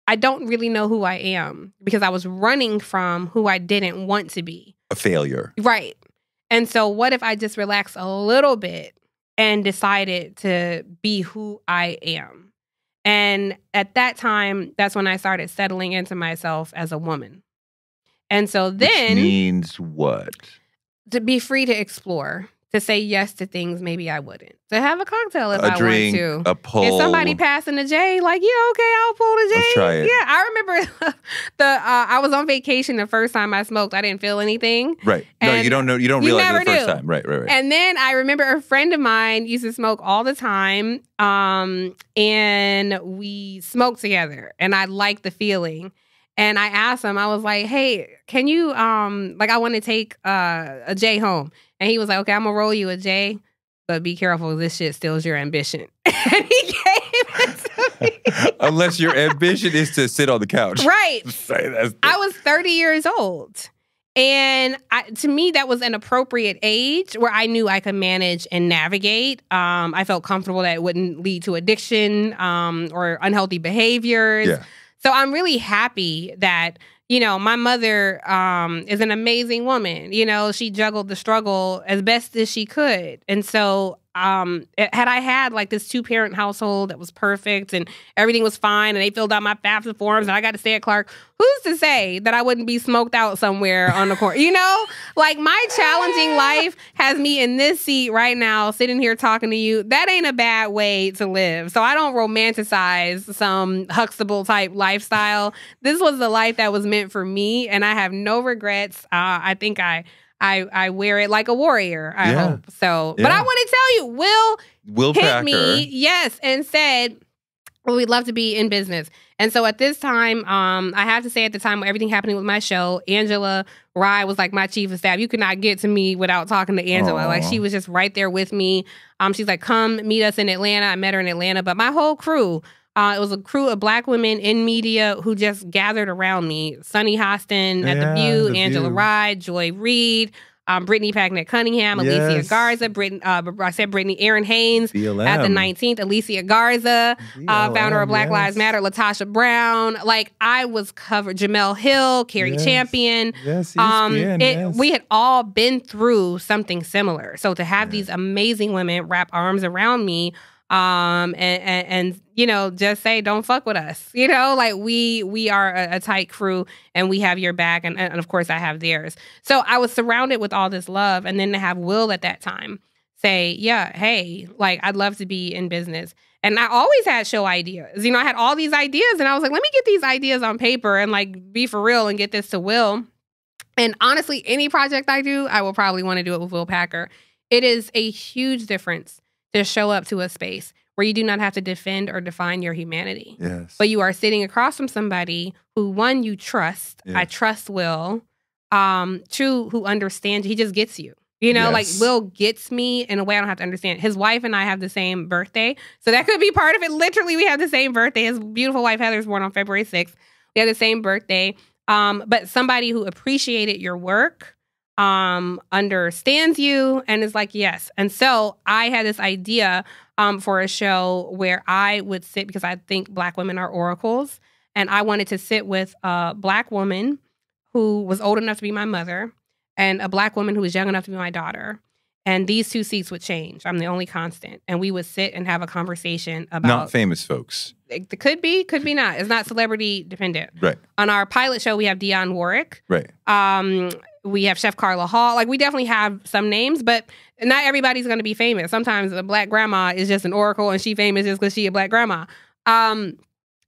I don't really know who I am because I was running from who I didn't want to be. A failure. Right. And so, what if I just relax a little bit and decided to be who I am? And at that time, that's when I started settling into myself as a woman. And so Which then means what? to be free to explore, to say yes to things maybe I wouldn't, to have a cocktail if a I drink, want to. a pull. If somebody passing the J, like, yeah, okay, I'll pull the J. Let's try it. Yeah, I remember the uh, I was on vacation the first time I smoked. I didn't feel anything. right. No, you don't know. You don't you realize it the first do. time. Right, right, right. And then I remember a friend of mine used to smoke all the time. Um, and we smoked together and I liked the feeling. And I asked him, I was like, hey, can you um like I want to take uh a J home? And he was like, Okay, I'm gonna roll you a J, but be careful, this shit steals your ambition. and he gave it to me. Unless your ambition is to sit on the couch. right. I was 30 years old. And I, to me, that was an appropriate age where I knew I could manage and navigate. Um, I felt comfortable that it wouldn't lead to addiction um, or unhealthy behaviors. Yeah. So I'm really happy that, you know, my mother um, is an amazing woman. You know, she juggled the struggle as best as she could. And so um, it- had I had like this two parent household that was perfect and everything was fine, and they filled out my FAFSA forms, and I got to stay at Clark, who's to say that I wouldn't be smoked out somewhere on the court? You know, like my challenging life has me in this seat right now, sitting here talking to you. That ain't a bad way to live. So I don't romanticize some Huxtable type lifestyle. This was the life that was meant for me, and I have no regrets. Uh, I think I. I, I wear it like a warrior, I Yeah. hope. So, but I want to tell you, Will Will hit Packer. me, yes, and said, well, we'd love to be in business. And so at this time, um, I have to say at the time everything happening with my show, Angela Rye was like my chief of staff. You could not get to me without talking to Angela. Aw. Like she was just right there with me. Um, she's like, come meet us in Atlanta. I met her in Atlanta, but my whole crew, uh, it was a crew of black women in media who just gathered around me. Sunny Hostin at Yeah, The View, The Angela View. Rye, Joy Reid, um, Brittany Packnett Cunningham, Alicia Yes. Garza, Brit- uh, I said Brittany Errin Haines, BLM. at the 19th, Alicia Garza, uh, founder of Black BLM, Lives. Matter, Latasha Brown. Like I was covered, Jemele Hill, Cari Yes. Champion. Yes, Um, ESPN, it, yes. we had all been through something similar. So to have these amazing women wrap arms around me, um, and, and, and you know, just say, "Don't fuck with us," you know, like we we are a, a tight crew, and we have your back, and, and of course I have theirs. So I was surrounded with all this love, and then to have Will at that time say, "Yeah, hey, like I'd love to be in business." And I always had show ideas. You know, I had all these ideas, and I was like, let me get these ideas on paper and like be for real and get this to Will. And honestly, any project I do, I will probably want to do it with Will Packer. It is a huge difference to show up to a space where you do not have to defend or define your humanity, Yes. but you are sitting across from somebody who, one, you trust. I trust Will. Um, two, who understands. He just gets you. You know, like Will gets me in a way I don't have to understand. His wife and I have the same birthday. So that could be part of it. Literally, we have the same birthday. His beautiful wife Heather's born on February 6th. We have the same birthday. Um, but somebody who appreciated your work, um, understands you and is like, yes. And so I had this idea um for a show where I would sit because I think black women are oracles. And I wanted to sit with a black woman who was old enough to be my mother and a black woman who was young enough to be my daughter. And these two seats would change. I'm the only constant. And we would sit and have a conversation about Not famous folks. it could be, could be not. It's not celebrity dependent. Right. On our pilot show, we have Dionne Warwick. Right. Um, we have Chef Carla Hall. Like we definitely have some names, but not everybody's going to be famous. Sometimes a black grandma is just an oracle, and she famous just because she a black grandma. Um,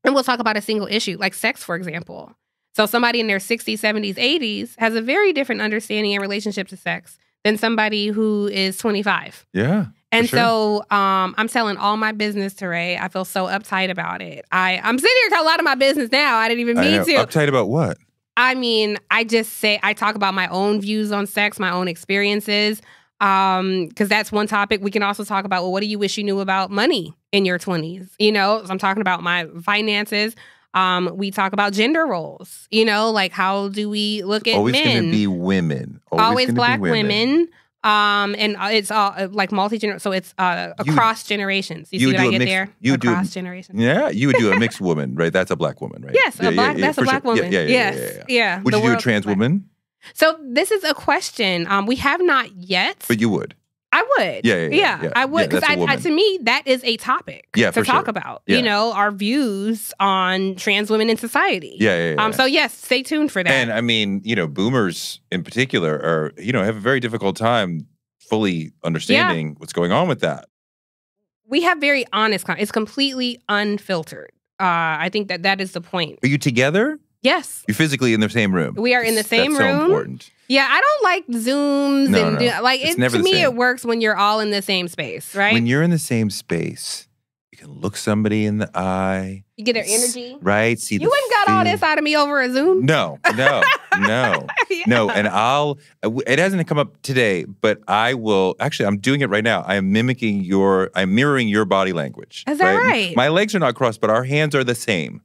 and we'll talk about a single issue, like sex, for example. So somebody in their 60s, 70s, 80s has a very different understanding and relationship to sex than somebody who is 25. Yeah. And sure. so um, I'm telling all my business to Rae. I feel so uptight about it. I, I'm sitting here telling a lot of my business now. I didn't even mean to. Uptight about what? I mean, I just say I talk about my own views on sex, my own experiences. Um, because that's one topic. We can also talk about well, what do you wish you knew about money in your 20s? You know, so I'm talking about my finances. Um, we talk about gender roles, you know, like how do we look at Always men? going to be women. always, be black women. Um, and uh, it's all uh, like multi gener so it's uh You- across generations. You, you see what I get mix- there? you would do across generations. Yeah, you would do a mixed woman, right? That's a black woman, right? Yes, Yeah, a black. yeah, that's a black sure. Woman. Yeah, yeah, yes, yeah, yeah. yeah. Would you do a trans woman? So this is a question. Um, we have not yet. But you would. I would. Yeah, yeah, yeah, yeah. I would because that's a I, I, woman. to me that is a topic. Yeah, to talk sure. about. Yeah. You know our views on trans women in society. Yeah, yeah, yeah. Um. So yes, stay tuned for that. And I mean, you know, boomers in particular are, you know, have a very difficult time fully understanding what's going on with that. we have very honest. Con- it's completely unfiltered. Uh, I think that that is the point. Are you together? Yes. You're physically in the same room. We are in the same that's room. So important. Yeah, I don't like zooms No, and no. do, like It's it, never to me same. it works when you're all in the same space, right? When you're in the same space, you can look somebody in the eye, you get their energy. right? See, You wouldn't got all this out of me over a Zoom. No, no, no, Yeah. no. And I'll. uh, It hasn't come up today, but I will. Actually, I'm doing it right now. I am mimicking your. I'm mirroring your body language. Is that right? My legs are not crossed, but our hands are the same.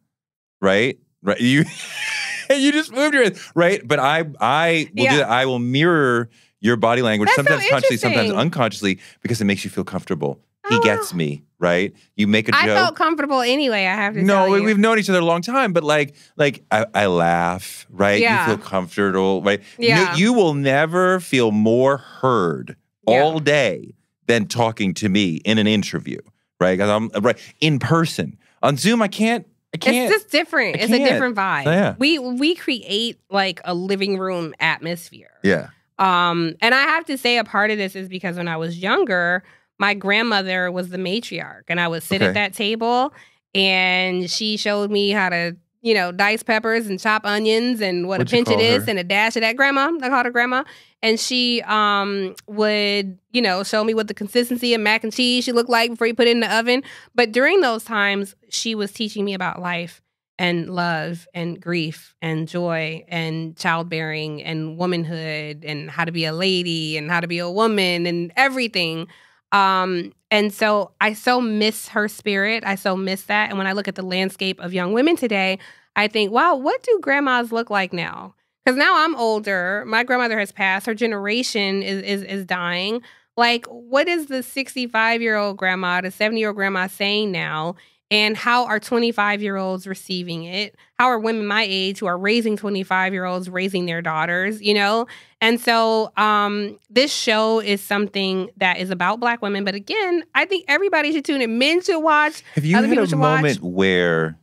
Right. Right. You. you just moved your. Right. But I. I will Yeah. do that. I will mirror your body language. That's so sometimes consciously, sometimes unconsciously, because it makes you feel comfortable. He Oh. gets me. Right. You make a I joke. I felt comfortable anyway. I have to No, tell we- you. we've known each other a long time, but like, like I, I laugh, right? Yeah. You feel comfortable, right? No- Yeah. you will never feel more heard Yeah. all day than talking to me in an interview, right? 'Cause I'm right in person. On Zoom, I can't. It's just different. I It's a can't. different vibe. Yeah. We we create like a living room atmosphere. yeah. Um, and I have to say a part of this is because when I was younger, my grandmother was the matriarch, and I would sit Okay. at that table, and she showed me how to, you know, dice peppers and chop onions and what What'd a pinch it is her? and a dash of that. Grandma, I called her grandma, and she um would, you know, show me what the consistency of mac and cheese should look like before you put it in the oven. But during those times, she was teaching me about life and love and grief and joy and childbearing and womanhood and how to be a lady and how to be a woman and everything. Um, and so I so miss her spirit. I so miss that. And when I look at the landscape of young women today, I think, wow, what do grandmas look like now? Because now I'm older. My grandmother has passed. Her generation is is is dying. Like, what is the 65 year old grandma, the 70 year old grandma saying now? And how are 25 year olds receiving it? How are women my age who are raising 25 year olds raising their daughters, you know? And so um, this show is something that is about Black women. But again, I think everybody should tune in. Men should watch. Have you Other had people a should watch. moment where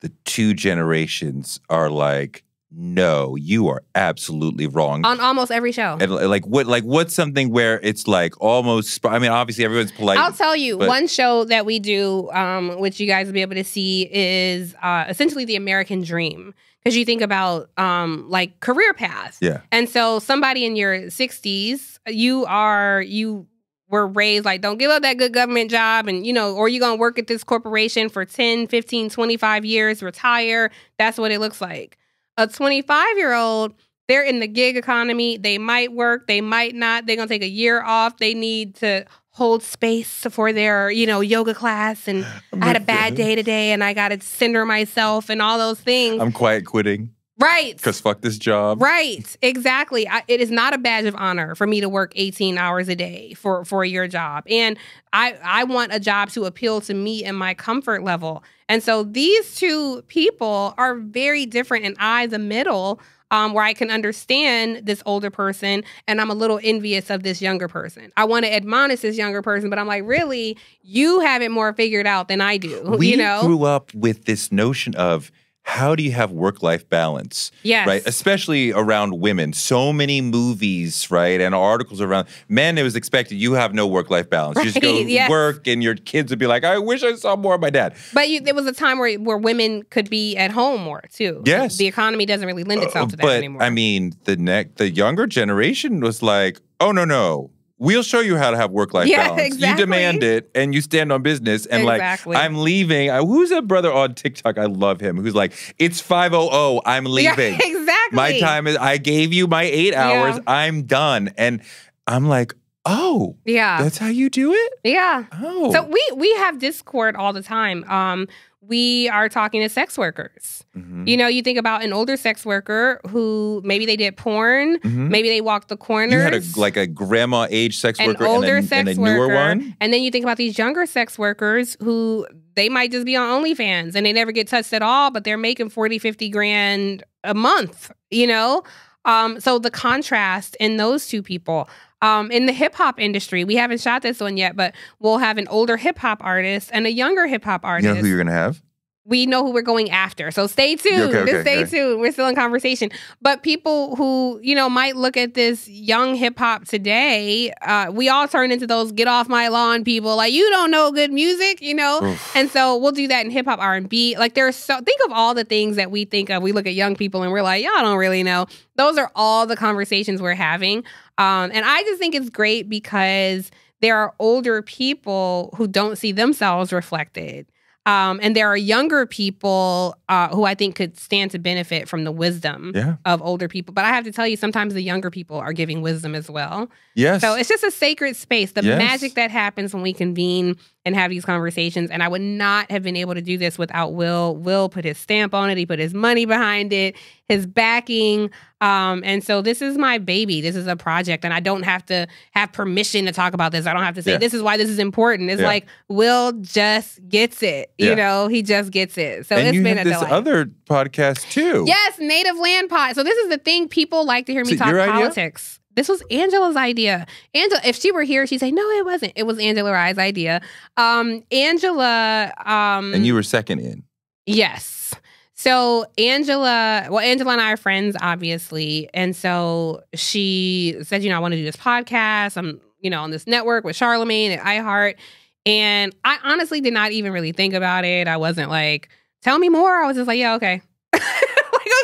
the two generations are like, "No, you are absolutely wrong," On almost every show. and like what? Like what's something where it's like almost? I mean, obviously everyone's polite. I'll tell you but- one show that we do, um, which you guys will be able to see, is uh, essentially the American Dream. Because you think about um, like career paths, Yeah. and so somebody in your 60s, you are you were raised like don't give up that good government job and you know or you're going to work at this corporation for 10 15 25 years retire that's what it looks like a 25 year old they're in the gig economy they might work they might not they're going to take a year off they need to hold space for their you know yoga class and i had a bad day today and i got to center myself and all those things I'm quiet quitting right because fuck this job. Right, exactly. I, it is not a badge of honor for me to work 18 hours a day for for your job. And I I want a job to appeal to me and my comfort level. And so these two people are very different and I the middle um, where I can understand this older person and I'm a little envious of this younger person. I want to admonish this younger person, but I'm like, really, you have it more figured out than I do. We you know? grew up with this notion of how do you have work life balance? yes. Right, especially around women. So many movies, right, and articles around men. It was expected you have no work life balance. You just go yes. work, and your kids would be like, "I wish I saw more of my dad." But you, there was a time where where women could be at home more too. Yes. the economy doesn't really lend itself to that Uh, but anymore. I mean, the neck, the younger generation was like, "Oh no, no." We'll show you how to have work life Yeah, balance. exactly. You demand it and you stand on business. And Exactly. like, I'm leaving. I, who's that brother on TikTok? I love him. Who's like, it's 500. I'm leaving. Yeah, exactly. My time is, I gave you my eight hours. Yeah. I'm done. And I'm like, oh, Yeah, that's how you do it? yeah. Oh. So we we have Discord all the time. Um, we are talking to sex workers. Mhm. You know, you think about an older sex worker who maybe they did porn, Mhm. maybe they walked the corners. you had a, like a grandma age sex an worker older and, a, sex and a newer worker, one. and then you think about these younger sex workers who they might just be on OnlyFans and they never get touched at all, but they're making 40, 50 grand a month, you know? Um, so the contrast in those two people. Um, in the hip hop industry, we haven't shot this one yet, but we'll have an older hip hop artist and a younger hip hop artist. You know who you're going to have? we know who we're going after. So stay tuned. Okay, okay, Just stay okay. tuned. We're still in conversation. But people who, you know, might look at this young hip hop today, uh, we all turn into those get off my lawn people. Like, you don't know good music, you know? Oof. And so we'll do that in hip hop R and B. Like there's so think of all the things that we think of. We look at young people and we're like, y'all don't really know. Those are all the conversations we're having. Um, and I just think it's great because there are older people who don't see themselves reflected. Um, and there are younger people uh, who I think could stand to benefit from the wisdom Yeah. of older people. But I have to tell you, sometimes the younger people are giving wisdom as well. Yes. So it's just a sacred space. The Yes. magic that happens when we convene and have these conversations. And I would not have been able to do this without Will. Will put his stamp on it. He put his money behind it, his backing. Um, and so this is my baby. This is a project, and I don't have to have permission to talk about this. I don't have to say Yeah. this is why this is important. It's Yeah. like Will just gets it. Yeah. You know, he just gets it. So and it's you been a this delight. other podcast too. Yes, native land pod. So this is the thing people like to hear me it talk politics. This was Angela's idea. Angela, if she were here, she'd say, "No, it wasn't. It was Angela Rye's idea." Um, Angela, um, And you were second in. Yes. So Angela, well, Angela and I are friends, obviously, and so she said, you know, I want to do this podcast. I'm, you know, on this network with Charlemagne at iHeart, and I honestly did not even really think about it. I wasn't like, tell me more. I was just like, yeah, okay,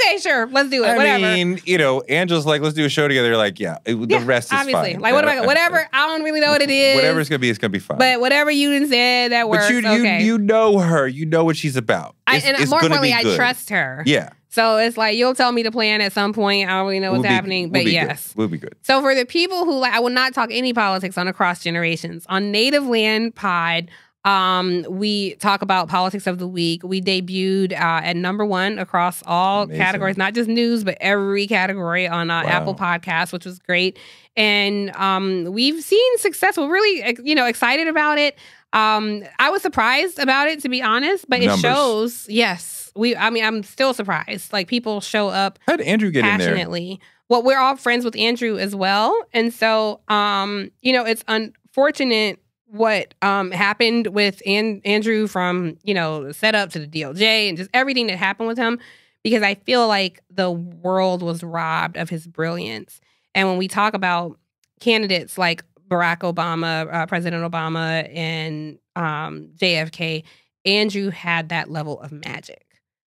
okay, sure, let's do it. I whatever. mean, you know, Angela's like, let's do a show together. You're like, yeah, it- the yeah, rest is obviously. fine. Like, what am I? Yeah. Whatever. I don't really know what it is. Whatever it's gonna be, it's gonna be fine. But whatever you done said, that works. But you, you, okay. you know her. You know what she's about. I, It's, and it's more gonna importantly, I good. trust her. Yeah, So it's like you'll tell me to plan at some point. I don't really know what's We'll be- happening, we'll but be good. yes. we'll be good. So for the people who like, I will not talk any politics on Across Generations on Native Land Pod. Um, we talk about politics of the week. We debuted uh, at number one across all Amazing. categories, not just news, but every category on uh, Wow. Apple Podcasts, which was great. And um, we've seen success. We're really, you know, excited about it. Um, I was surprised about it, to be honest, but it shows. Yes, we. I mean, I'm still surprised. Like people show up How did Andrew get in there? passionately. Well, we're all friends with Andrew as well, and so um, you know, it's unfortunate what um happened with An- Andrew from you know the setup to the DOJ and just everything that happened with him, because I feel like the world was robbed of his brilliance. And when we talk about candidates like Barack Obama, uh, President Obama, and um, JFK, Andrew had that level of magic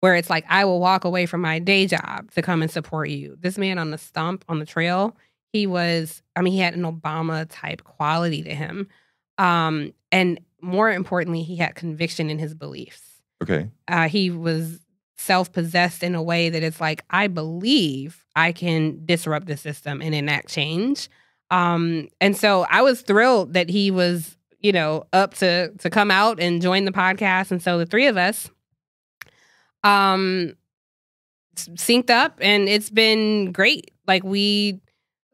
where it's like I will walk away from my day job to come and support you. This man on the stump on the trail, he was I mean he had an Obama type quality to him. Um and more importantly, he had conviction in his beliefs. Okay. Uh he was self-possessed in a way that it's like I believe I can disrupt the system and enact change. Um and so I was thrilled that he was, you know, up to to come out and join the podcast and so the three of us um synced up and it's been great like we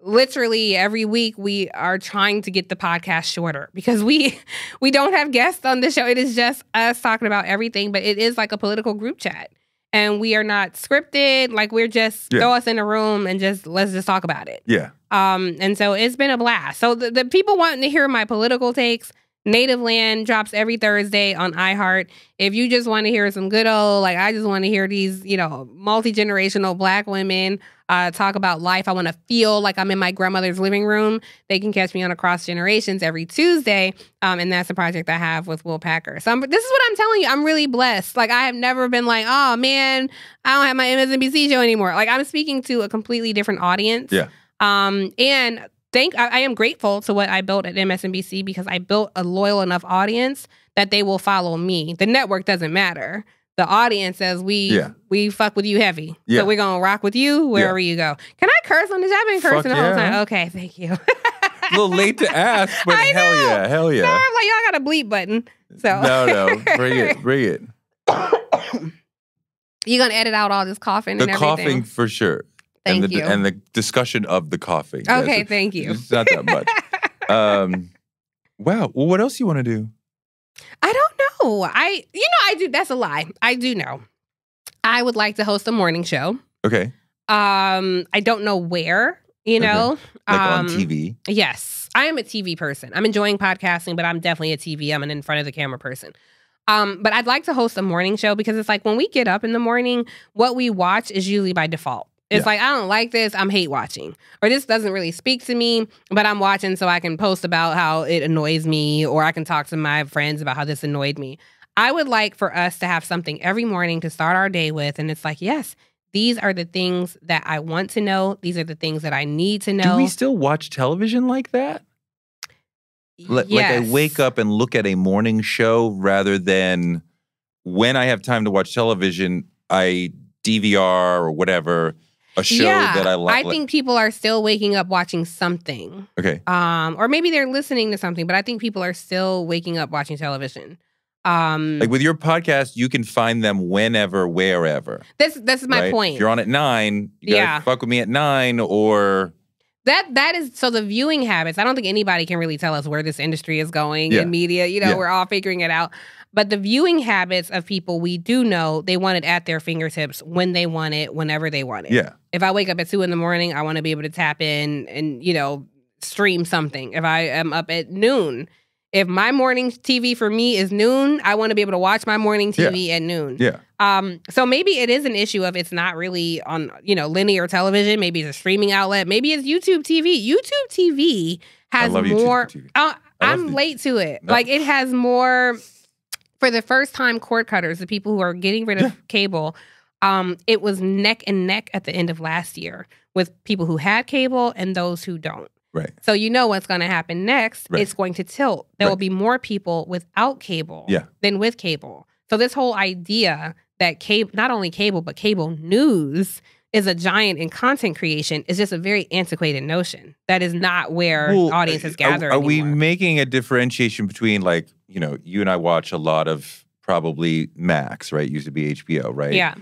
literally every week we are trying to get the podcast shorter because we we don't have guests on the show it is just us talking about everything but it is like a political group chat and we are not scripted like we're just Yeah. throw us in a room and just let's just talk about it Yeah. um, and so it's been a blast. So the, the people wanting to hear my political takes, Native Land drops every Thursday on iHeart. If you just want to hear some good old, like I just want to hear these, you know, multi generational black women uh, talk about life. I want to feel like I'm in my grandmother's living room. They can catch me on Across Generations every Tuesday, um, and that's a project I have with Will Packer. So I'm, this is what I'm telling you. I'm really blessed. Like I have never been like, oh man, I don't have my MSNBC show anymore. Like I'm speaking to a completely different audience. Yeah. Um, and thank I, I am grateful to what I built at MSNBC because I built a loyal enough audience that they will follow me. The network doesn't matter. The audience says we Yeah. we fuck with you heavy. Yeah. So we're gonna rock with you wherever you go. Can I curse on this? I've been Fuck cursing the whole yeah. time. Okay, thank you. A little late to ask, but I hell know. yeah, hell No, yeah. I'm like y'all got a bleep button. So No, no, bring it, bring it. you're gonna edit out all this coughing The and everything. coughing for sure. Thank and the, you. And the discussion of the coffee. Okay, Yes, thank you. It's not that much. um, wow. Well, what else you want to do? I don't know. I you know I do. That's a lie. I do know. I would like to host a morning show. Okay, Um, I don't know where. You Okay. know, like um, on TV. Yes, I am a TV person. I'm enjoying podcasting, but I'm definitely a TV. I'm an in front of the camera person. Um, but I'd like to host a morning show because it's like when we get up in the morning, what we watch is usually by default. It's Yeah. like I don't like this. I'm hate watching, or this doesn't really speak to me. But I'm watching so I can post about how it annoys me, or I can talk to my friends about how this annoyed me. I would like for us to have something every morning to start our day with, and it's like, yes, these are the things that I want to know. These are the things that I need to know. Do we still watch television like that? Like, like I wake up and look at a morning show rather than when I have time to watch television, I DVR or whatever a show yeah, that I like. I think people are still waking up watching something. Okay. Um, or maybe they're listening to something, but I think people are still waking up watching television. Um Like with your podcast, you can find them whenever, wherever. this this is my right? point. If you're on at nine, you gotta Yeah. fuck with me at nine or That that is so the viewing habits. I don't think anybody can really tell us where this industry is going Yeah. in media. You know, Yeah. we're all figuring it out. But the viewing habits of people we do know, they want it at their fingertips when they want it, whenever they want it. Yeah. If I wake up at two in the morning, I want to be able to tap in and, you know, stream something. If I am up at noon, if my morning TV for me is noon, I want to be able to watch my morning TV at noon. Yeah. Um, so maybe it is an issue of it's not really on, you know, linear television. Maybe it's a streaming outlet. Maybe it's YouTube TV. YouTube TV has love YouTube more. TV. Uh, I'm late to it. No. Like it has more. For the first time, cord cutters, the people who are getting rid of cable, um, it was neck and neck at the end of last year with people who had cable and those who don't. Right. So you know what's going to happen next. Right. It's going to tilt. There will be more people without cable Yeah. than with cable. So this whole idea that cable, not only cable but cable news is a giant in content creation is just a very antiquated notion. That is not where Well, audiences are- gather Are, we making a differentiation between like you know you and I watch a lot of probably Max, right? Used to be HBO, right? yeah,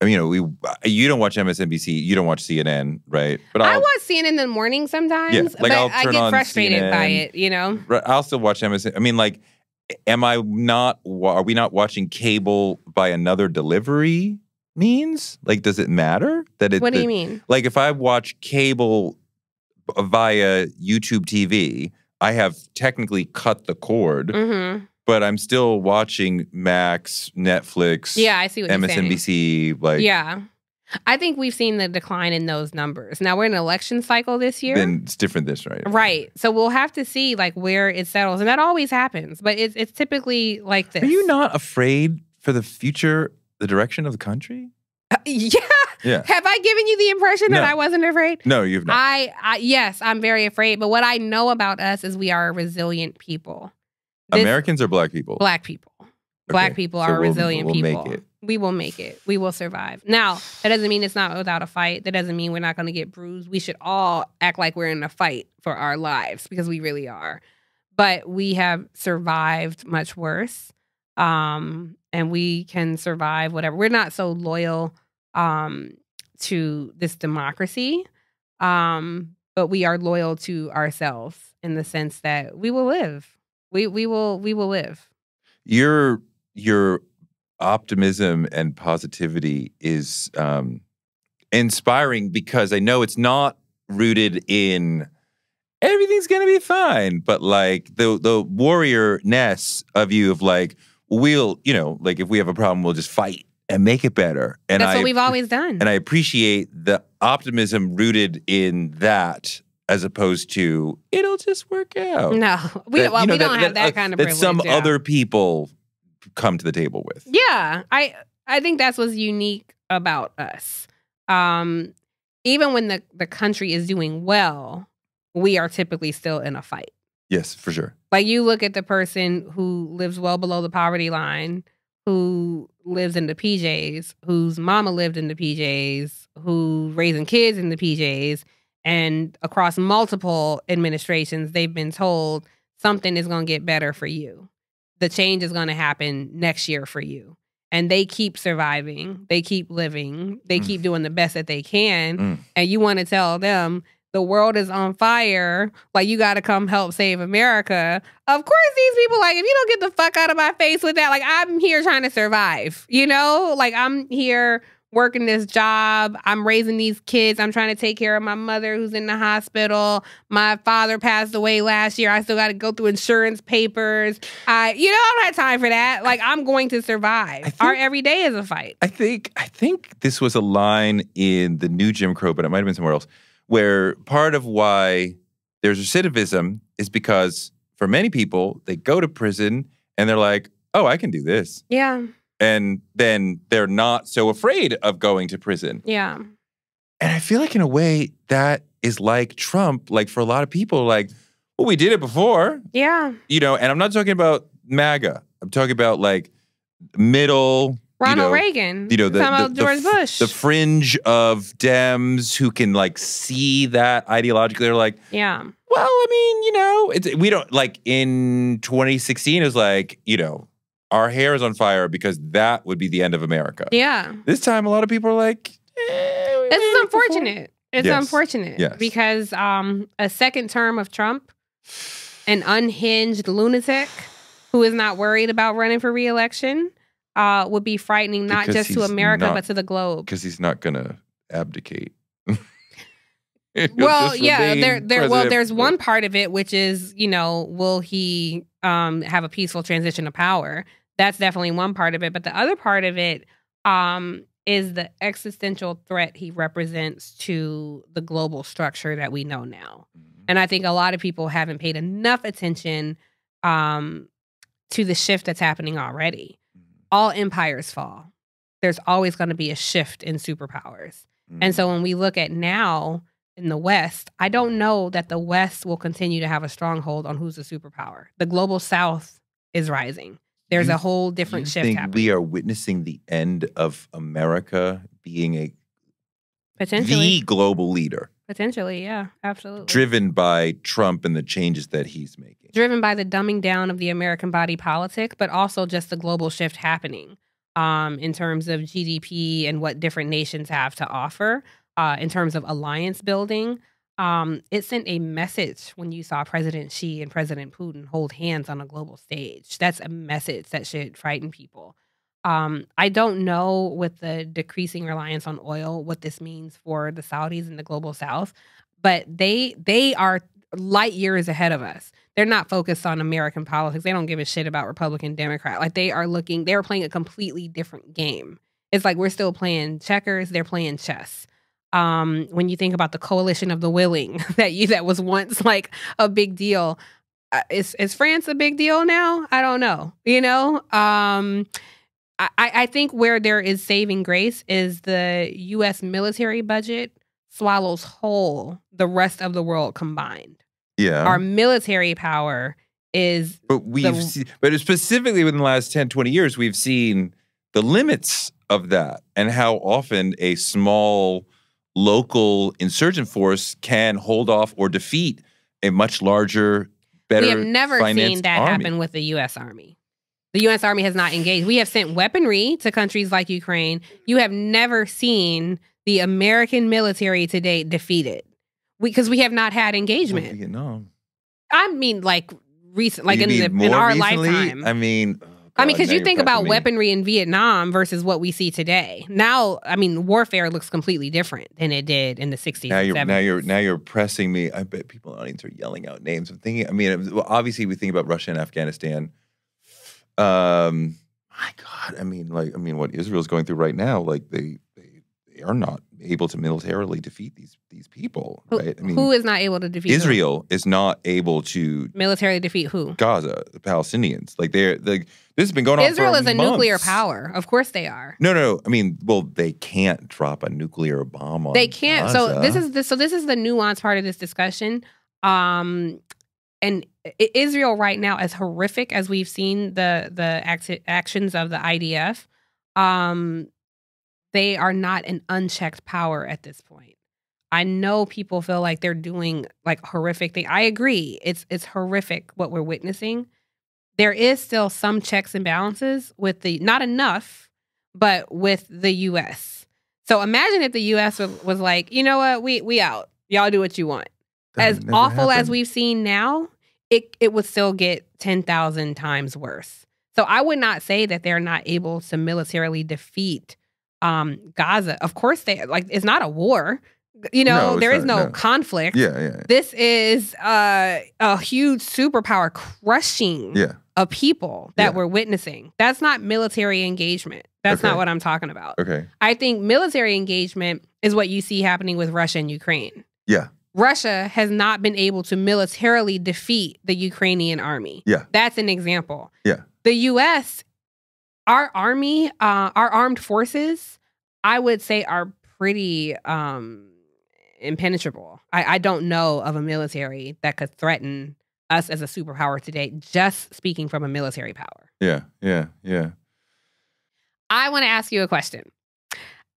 I mean, you know, we uh, you don't watch MSNBC, you don't watch CNN, right? But I I'll, watch CNN in the morning sometimes, Yeah, like but I'll I get on frustrated by it. You know, I'll still watch MSN. I mean, like, am I not? Are we not watching cable by another delivery means? Like, does it matter that it? what do you mean? Like, if I watch cable via YouTube TV, I have technically cut the cord, hmm but I'm still watching Max, Netflix, Yeah, I see what you're saying. MSNBC. Like, yeah. I think we've seen the decline in those numbers. Now we're in an election cycle this year. then it's different. This right? Right. So we'll have to see like where it settles. And that always happens. But it's it's typically like this. Are you not afraid for the future, the direction of the country? Uh, yeah. Yeah. Have I given you the impression that I wasn't afraid? No, you've not. I, I yes, I'm very afraid. But what I know about us is we are a resilient people. This- Americans or black people? Black people. Black people so are we'll- resilient we'll make people. it. We will make it. We will survive. Now, that doesn't mean it's not without a fight. That doesn't mean we're not going to get bruised. We should all act like we're in a fight for our lives because we really are. But we have survived much worse. Um, and we can survive whatever. We're not so loyal um to this democracy. Um, but we are loyal to ourselves in the sense that we will live. We we will we will live. your your optimism and positivity is um, inspiring because I know it's not rooted in everything's gonna be fine, but like the the warrior ness of you of like we'll you know like if we have a problem we'll just fight and make it better. And That's I what we've always done. and I appreciate the optimism rooted in that as opposed to it'll just work out. no, we That, don't. Well, you know, we don't have that uh, kind of that some yeah. other people come to the table with. Yeah, I I think that's what's unique about us. Um, even when the the country is doing well, we are typically still in a fight. Yes, for sure. Like you look at the person who lives well below the poverty line, who lives in the PJs, whose mama lived in the PJs, who raising kids in the PJs, and across multiple administrations, they've been told something is going to get better for you. The change is going to happen next year for you. And they keep surviving. They keep living. They Mm. keep doing the best that they can. Mm. And you want to tell them the world is on fire. Like you got to come help save America. Of course, these people like if you don't get the fuck out of my face with that, like I'm here trying to survive. You know, like I'm here working this job. I'm raising these kids. I'm trying to take care of my mother who's in the hospital. My father passed away last year. I still got to go through insurance papers. I, you know, I don't have time for that. Like I'm going to survive. Think- Our everyday is a fight. I think I think this was a line in the new Jim Crow, but it might have been somewhere else, where part of why there's recidivism is because for many people they go to prison and they're like, "Oh, I can do this," Yeah, and then they're not so afraid of going to prison. yeah, And I feel like in a way that is like Trump, like for a lot of people, like, well, we did it before. yeah. you know, and I'm not talking about MAGA. I'm talking about like middle, Ronald you know, Reagan. you know, the, the, George Bush. the fringe of Dems who can like see that ideologically. They're like, yeah, well, I mean, you know, it's we don't like in 2016. It was like, you know, our hair is on fire because that would be the end of America. yeah. This time, a lot of people are like, eh, This is unfortunate. It's Yes. unfortunate Yes. because um, a second term of Trump, an unhinged lunatic who is not worried about running for reelection, uh, would be frightening not Because just to America not- but to the globe. because he's not gonna abdicate. Well, yeah, there, there. Well, there's one part of it which is, you know, will he um, have a peaceful transition of power? That's definitely one part of it. But the other part of it um, is the existential threat he represents to the global structure that we know now. And I think a lot of people haven't paid enough attention um, to the shift that's happening already. All empires fall. There's always going to be a shift in superpowers. And so mm. when we look at now in the West, I don't know that the West will continue to have a stronghold on who's a superpower. The global South is rising. There's You- a whole different shift think happening. we are witnessing the end of America being a potentially, the global leader, potentially, yeah, absolutely. driven by Trump and the changes that he's making. driven by the dumbing down of the American body politic, but also just the global shift happening um, in terms of GDP and what different nations have to offer uh, in terms of alliance building. Um, it sent a message when you saw President Xi and President Putin hold hands on a global stage. That's a message that should frighten people. Um, I don't know with the decreasing reliance on oil what this means for the Saudis and the global South, but they they are light years ahead of us they're not focused on American politics. They don't give a shit about Republican, Democrat. Like they are looking, they're playing a completely different game. It's like we're still playing checkers, they're playing chess. Um, when you think about the coalition of the willing that you that was once like a big deal, uh, is is France a big deal now? I don't know. You know, um, I, I think where there is saving grace is the U.S. military budget swallows whole the rest of the world combined Yeah. our military power is But we've the- seen, but specifically within the last 10, 20 years, we've seen the limits of that and how often a small local insurgent force can hold off or defeat a much larger, better we have never seen that army. happen with the US Army. The US Army has not engaged. We have sent weaponry to countries like Ukraine. You have never seen the American military to date defeated. Because we, have not had Well, engagement. Vietnam. I mean like recent like You in the in our recently? lifetime. I mean, oh I mean, because you think about me. weaponry in Vietnam versus what we see today. Now, I mean, warfare looks completely different than it did in the 60s Now you're 70s. now you're now you're pressing me. I bet people in the audience are yelling out names. I'm thinking. I mean, well, obviously we think about Russia and Afghanistan. Um, my God, I mean, like, I mean, what Israel's going through right now, like they they, they are not able to militarily defeat these these people, Who, right? I mean, who is not able to defeat who? Israel is not able to Militarily defeat who? Gaza, the Palestinians. Like they're like this has been going on. Israel is a nuclear power. Of course they are. No, no, no. I mean, well, they can't drop a nuclear bomb on. They can't. So this is the so this is the nuanced part of this discussion. Um, and Israel right now, as horrific as we've seen the the act- actions of the IDF, um, they are not an unchecked power at this point. I know people feel like they're doing like horrific things. I agree. It's it's horrific what we're witnessing. There is still some checks and balances with the not enough, but with the US. So imagine if the US was, was like, you know what, we we out. Y'all do what you want. That as awful as we've seen now, it it would still get ten thousand times worse. So I would not say that they're not able to militarily defeat um, Gaza. Of course, they like it's not a war. You know, No, there is not, no, no. conflict. Yeah, yeah, This is uh, a huge superpower crushing yeah. a people that Yeah. we're witnessing. That's not military engagement. That's Okay. not what I'm talking about. Okay. I think military engagement is what you see happening with Russia and Ukraine. Yeah. Russia has not been able to militarily defeat the Ukrainian army. Yeah. That's an example. Yeah. The US, our army, uh, our armed forces, I would say are pretty um, impenetrable. I, I don't know of a military that could threaten us as a superpower today, just speaking from a military power. Yeah. Yeah. Yeah. I want to ask you a question.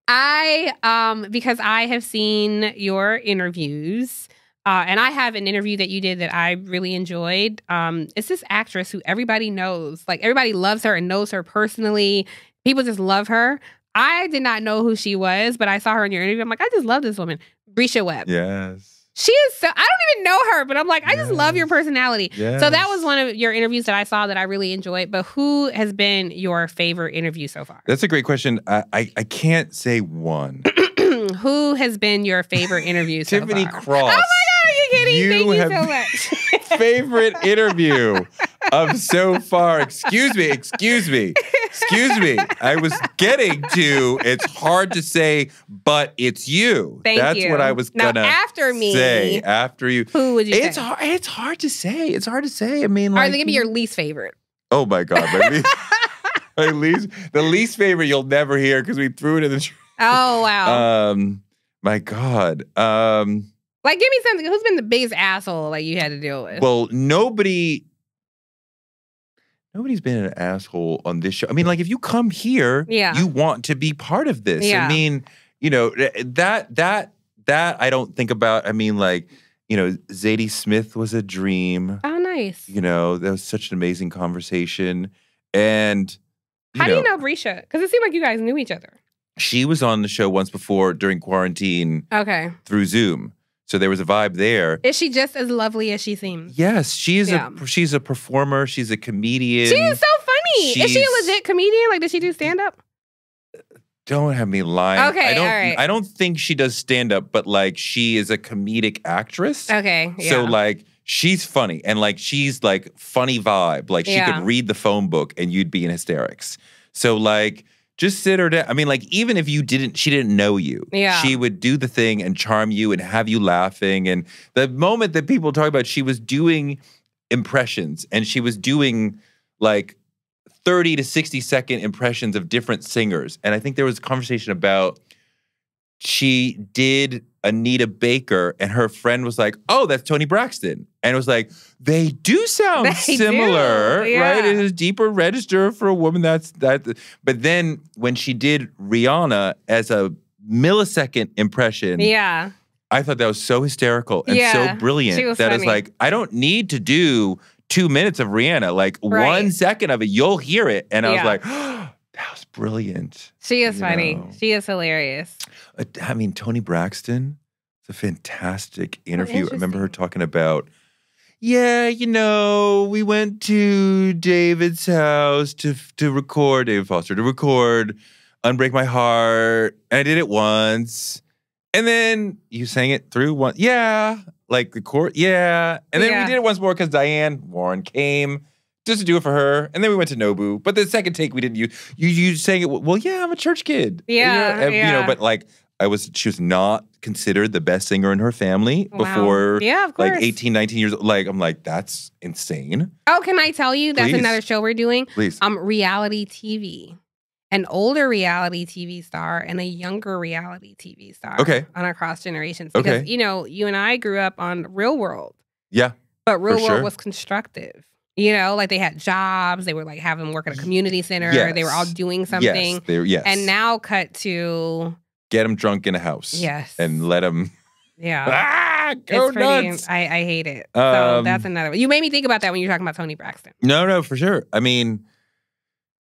I um because I have seen your interviews uh, and I have an interview that you did that I really enjoyed. Um, it's this actress who everybody knows, like everybody loves her and knows her personally. People just love her. I did not know who she was, but I saw her in your interview. I'm like, I just love this woman. Brisha Webb. Yes. She is so I don't even know her, but I'm like, I just love your personality. So that was one of your interviews that I saw that I really enjoyed. But who has been your favorite interview so far? That's a great question. I I, I can't say one. who has been your favorite interview so Tiffany far? Cross. Oh my god, are you kidding? You Thank you so much. favorite interview of so far. Excuse me, excuse me, excuse me. I was getting to it's hard to say, but it's you. Thank That's you. what I was Now, gonna after me, say after you. Who would you It's say? hard. It's hard to say. It's hard to say. I mean, Are they gonna be your least favorite? Oh my god, my least, my least, the least favorite you'll never hear because we threw it in the. Tr- Oh wow. um, my god. Um. like give me something. Who's been the biggest asshole like you had to deal with? Well, nobody nobody's been an asshole on this show. I mean, like if you come here, Yeah. you want to be part of this. Yeah. I mean, you know, that that that I don't think about. I mean, like, you know, Zadie Smith was a dream. oh nice. You know, that was such an amazing conversation. And How know, do you know Brisha? Because it seemed like you guys knew each other. she was on the show once before during quarantine Okay. through Zoom. So there was a vibe there. Is she just as lovely as she seems? Yes, she's Yeah. a she's a performer. She's a comedian. She is so funny. Is she a legit comedian? Like, does she do stand up? Don't have me lying. Okay, I don't. all right. I don't think she does stand up, but like she is a comedic actress. Okay. Yeah. So like she's funny and like she's like funny vibe. Like she Yeah. could read the phone book and you'd be in hysterics. So like just sit her down. I mean, like even if you didn't, she didn't know you. Yeah. She would do the thing and charm you and have you laughing. And the moment that people talk about, she was doing impressions and she was doing like 30 to 60 second impressions of different singers. And I think there was a conversation about she did Anita Baker and her friend was like, "Oh, that's Toni Braxton." And it was like, "They do sound They do, similar, yeah. right? It is a deeper register for a woman that's that but then when she did Rihanna as a millisecond impression, yeah. I thought that was so hysterical and Yeah, so brilliant was that it's like I don't need to do two minutes of Rihanna. Like Right. one second of it, you'll hear it. And I was Yeah. like, that was brilliant. She is funny. know. She is hilarious. Uh, I mean, Toni Braxton, it's a fantastic interview. I remember her Oh, talking about, yeah, you know, we went to David's house to to record David Foster to record "Unbreak My Heart," and I did it once, and then you sang it through one, yeah, like the chord, yeah, and then Yeah. we did it once more because Diane Warren came. Just to do it for her, and then we went to Nobu. But the second take, we didn't use you. You sang it. Well, yeah, I'm a church kid. You know, Yeah, you know. But like, I was. She was not considered the best singer in her family Wow. before Yeah, of course. like 18, 19 years old. Like, I'm like, that's insane. Oh, can I tell you? That's Please. another show we're doing. Please. Um, reality TV. An older reality TV star and a younger reality TV star. Okay. On ACross Generations. Because, Okay. you know, you and I grew up on Real World, yeah. but Real World sure. was constructive. You know, like they had jobs, they were like having them work at a community center, they were all doing something. Yes. Yes. And now cut to get them drunk in a house. Yes. And let them. yeah. ah go it's pretty nuts. I, I hate it. so Um, that's another one. You made me think about that when you're talking about Toni Braxton. No, no, for sure. I mean,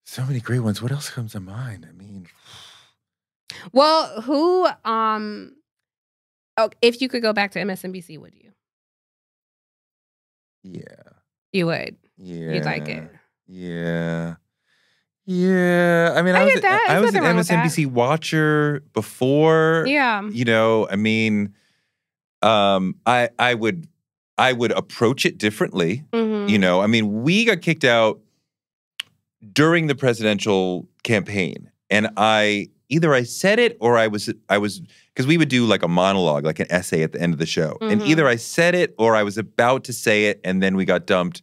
so many great ones. What else comes to mind? I mean, Well, who um oh, if you could go back to MSNBC, would you? yeah, You would. yeah. You'd like it. Yeah. Yeah. I mean, I, I was that. I was an. MSNBC watcher before. Yeah. You know, I mean, um, I I would I would approach it differently. Mhm. You know, I mean, we got kicked out during the presidential campaign, and I either I said it or I was I was because we would do like a monologue, like an essay at the end of the show, and Mhm. either I said it or I was about to say it, and then we got dumped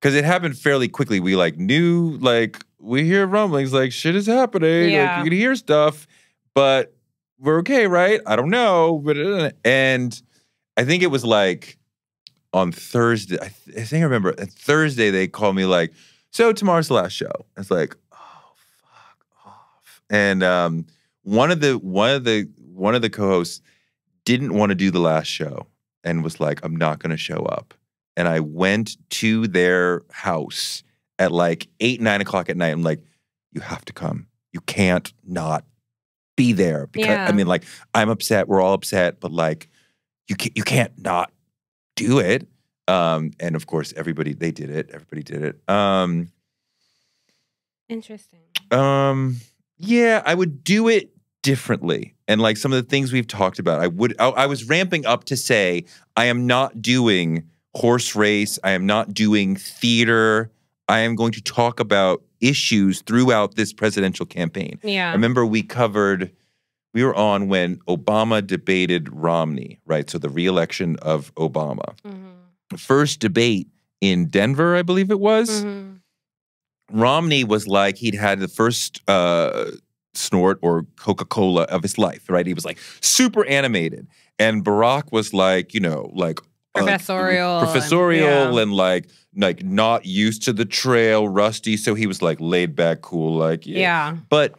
because it happened fairly quickly. We like knew like we hear rumblings, like shit is happening, Yeah. like you can hear stuff, but we're okay, right? I don't know, but uh, and I think it was like on Thursday. I, th- I think I remember uh, Thursday they called me like, so tomorrow's the last show. It's like, oh fuck off. And um, one of the one of the one of the co-hosts didn't want to do the last show and was like, I'm not going to show up. And I went to their house at like eight nine o'clock at night. I'm like, you have to come. You can't not be there because Yeah. I mean, like, I'm upset. We're all upset, but like, you can't, you can't not do it. Um, and of course, everybody they did it. Everybody did it. Um, Interesting. um, yeah, I would do it differently. And like some of the things we've talked about, I would. I, I was ramping up to say I am not doing horse race. I am not doing theater. I am going to talk about issues throughout this presidential campaign. Yeah. I remember we covered, we were on when Obama debated Romney, right? So the reelection of Obama. Mhm. First debate in Denver, I believe it was. Mhm. Romney was like he'd had the first uh, snort or Coca Cola of his life, right? He was like super animated, and Barack was like, you know, like uh, Professorial and- professorial, yeah. and like like not used to the trail, rusty. So he was like laid back, cool, like yeah. Yeah. But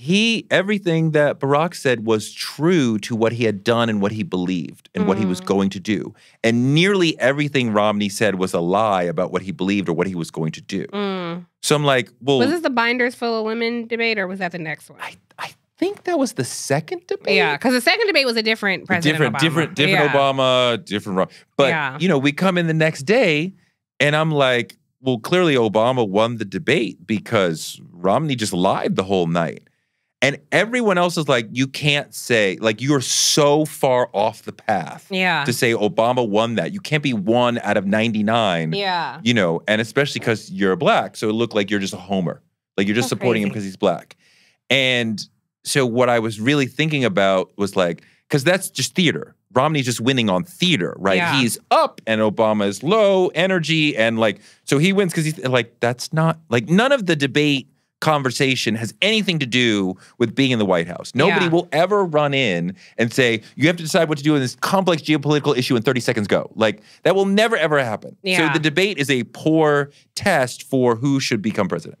he everything that Barack said was true to what he had done and what he believed and what he was Mm. going to do. And nearly everything Romney said was a lie about what he believed or what he was going to do. Mm. So I'm like, well, Was this the binders full of women debate, or was that the next one? I, I think that was the second debate. Yeah, because the second debate was a different president. different, Obama. different, different Yeah. Obama, different. But Yeah. you know, we come in the next day, and I'm like, well, clearly Obama won the debate because Romney just lied the whole night. And everyone else is like, you can't say, like, you're so far off the path Yeah. to say Obama won that. You can't be one out of 99, yeah. you know, and especially because you're black. So it looked like you're just a homer. Like you're just So supporting him because he's black. And so what I was really thinking about was like, because that's just theater. Romney's just winning on theater, right? Yeah. He's up and Obama is low energy. And like, so he wins because he's like, that's not like none of the debate conversation has anything to do with being in the White House. Nobody Yeah. will ever run in and say, you have to decide what to do in this complex geopolitical issue in 30 seconds go. Like, that will never, ever happen. Yeah. So the debate is a poor test for who should become president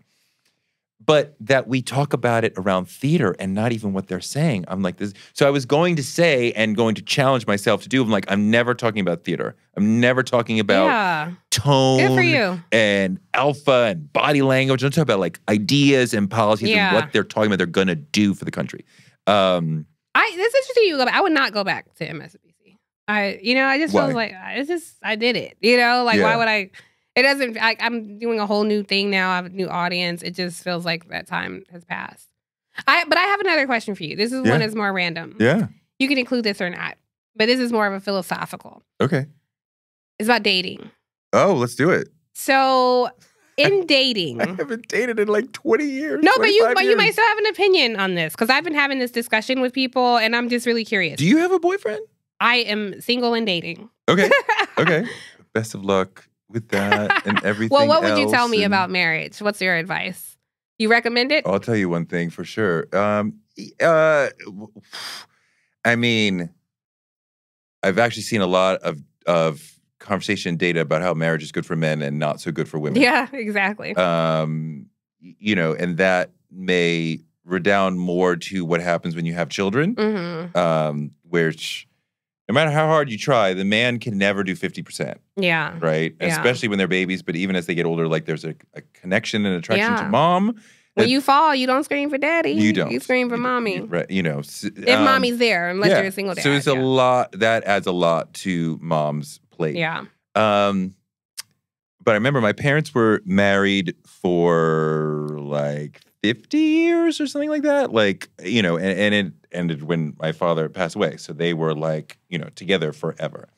but that we talk about it around theater and not even what they're saying. I'm like this. So I was going to say and going to challenge myself to do. I'm like, I'm never talking about theater. I'm never talking about yeah. tone Good for you. and alpha and body language. I'm talking about like ideas and policies Yeah. and what they're talking about they're gonna do for the country. Um, I this is interesting. You go back. I would not go back to MSNBC. I, you know, I just Why? feels like I- just I did it. You know, like Yeah. why would I? It doesn't. I, I'm doing a whole new thing now. I have a new audience. It just feels like that time has passed. I, but I have another question for you. This is one Yeah. that's more random. yeah. You can include this or not, but this is more of a philosophical. Okay. It's about dating. Oh, let's do it. So, in dating, I haven't dated in like 20 years. no, but you 25 but you might still have an opinion on this because I've been having this discussion with people, and I'm just really curious. Do you have a boyfriend? I am single and dating. Okay. Okay. Best of luck with that and everything. Well, what would you tell me and- about marriage? What's your advice? You recommend it? I'll tell you one thing for sure. Um, uh, I mean, I've actually seen a lot of of conversation data about how marriage is good for men and not so good for women. Yeah, exactly. Um, you know, and that may redound more to what happens when you have children. hmm Um, which, no matter how hard you try, the man can never do fifty percent, Yeah. right? Yeah. Especially when they're babies. But even as they get older, like there's a, a connection and attraction Yeah. to mom. When you fall, you don't scream for daddy. You don't. You scream for You- mommy. you- right? You know, if um, mommy's there, unless yeah. you're a single dad. So it's a lot. That adds a lot to mom's plate. yeah. Um, but I remember my parents were married for like 50 years or something like that. Like, you know, and, and it ended when my father passed away. So they were like, you know, together forever.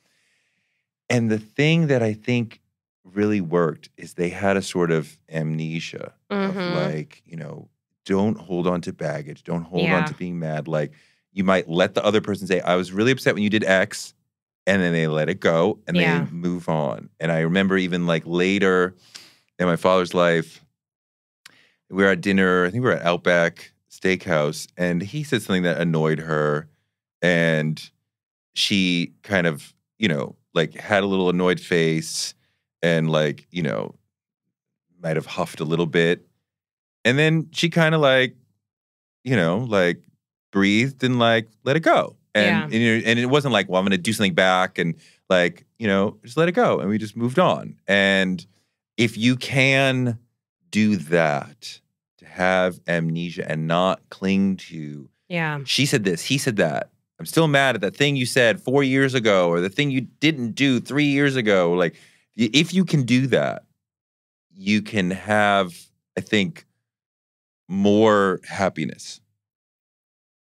And the thing that I think really worked is they had a sort of amnesia of Mhm. like, you know, don't hold on to baggage, don't hold Yeah. on to being mad. Like, you might let the other person say, I was really upset when you did X, and then they let it go and Yeah. they move on. And I remember even like later in my father's life, we were at dinner, I think we were at Outback Steakhouse, and he said something that annoyed her. And she kind of, you know, like had a little annoyed face and like, you know, might have huffed a little bit. And then she kind of like, you know, like breathed and like let it go. And Yeah. and, you know, and it wasn't like, well, I'm gonna do something back and like, you know, just let it go. And we just moved on. And if you can do that, to have amnesia and not cling to Yeah. She said this, he said that. I'm still mad at the thing you said four years ago or the thing you didn't do three years ago. Like, if you can do that, you can have, I think, more happiness.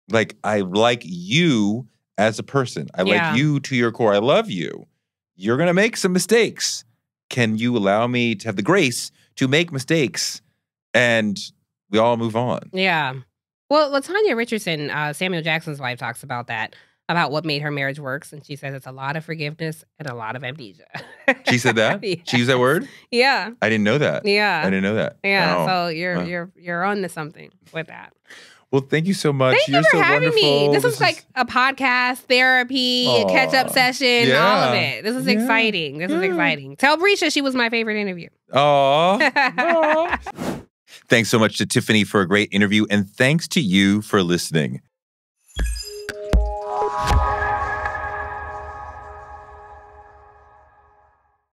Like, I like you as a person. I Yeah. like you to your core. I love you. You're going to make some mistakes. Can you allow me to have the grace to make mistakes and we all move on? Yeah. Well, LaTanya Richardson, uh, Samuel Jackson's wife, talks about that, about what made her marriage works. And she says it's a lot of forgiveness and a lot of amnesia. She said that? She used that word? Yeah. I didn't know that. Yeah. I didn't know that. Yeah. Oh. So you're Wow. you're you're on to something with that. well, thank you so much. Thank You're you for so having me. wonderful. This, was like a podcast, therapy, catch up session, all of it. This is Yeah. exciting. This is exciting. Tell Brisha she was my favorite interview. Aw. Thanks so much to Tiffany for a great interview, and thanks to you for listening.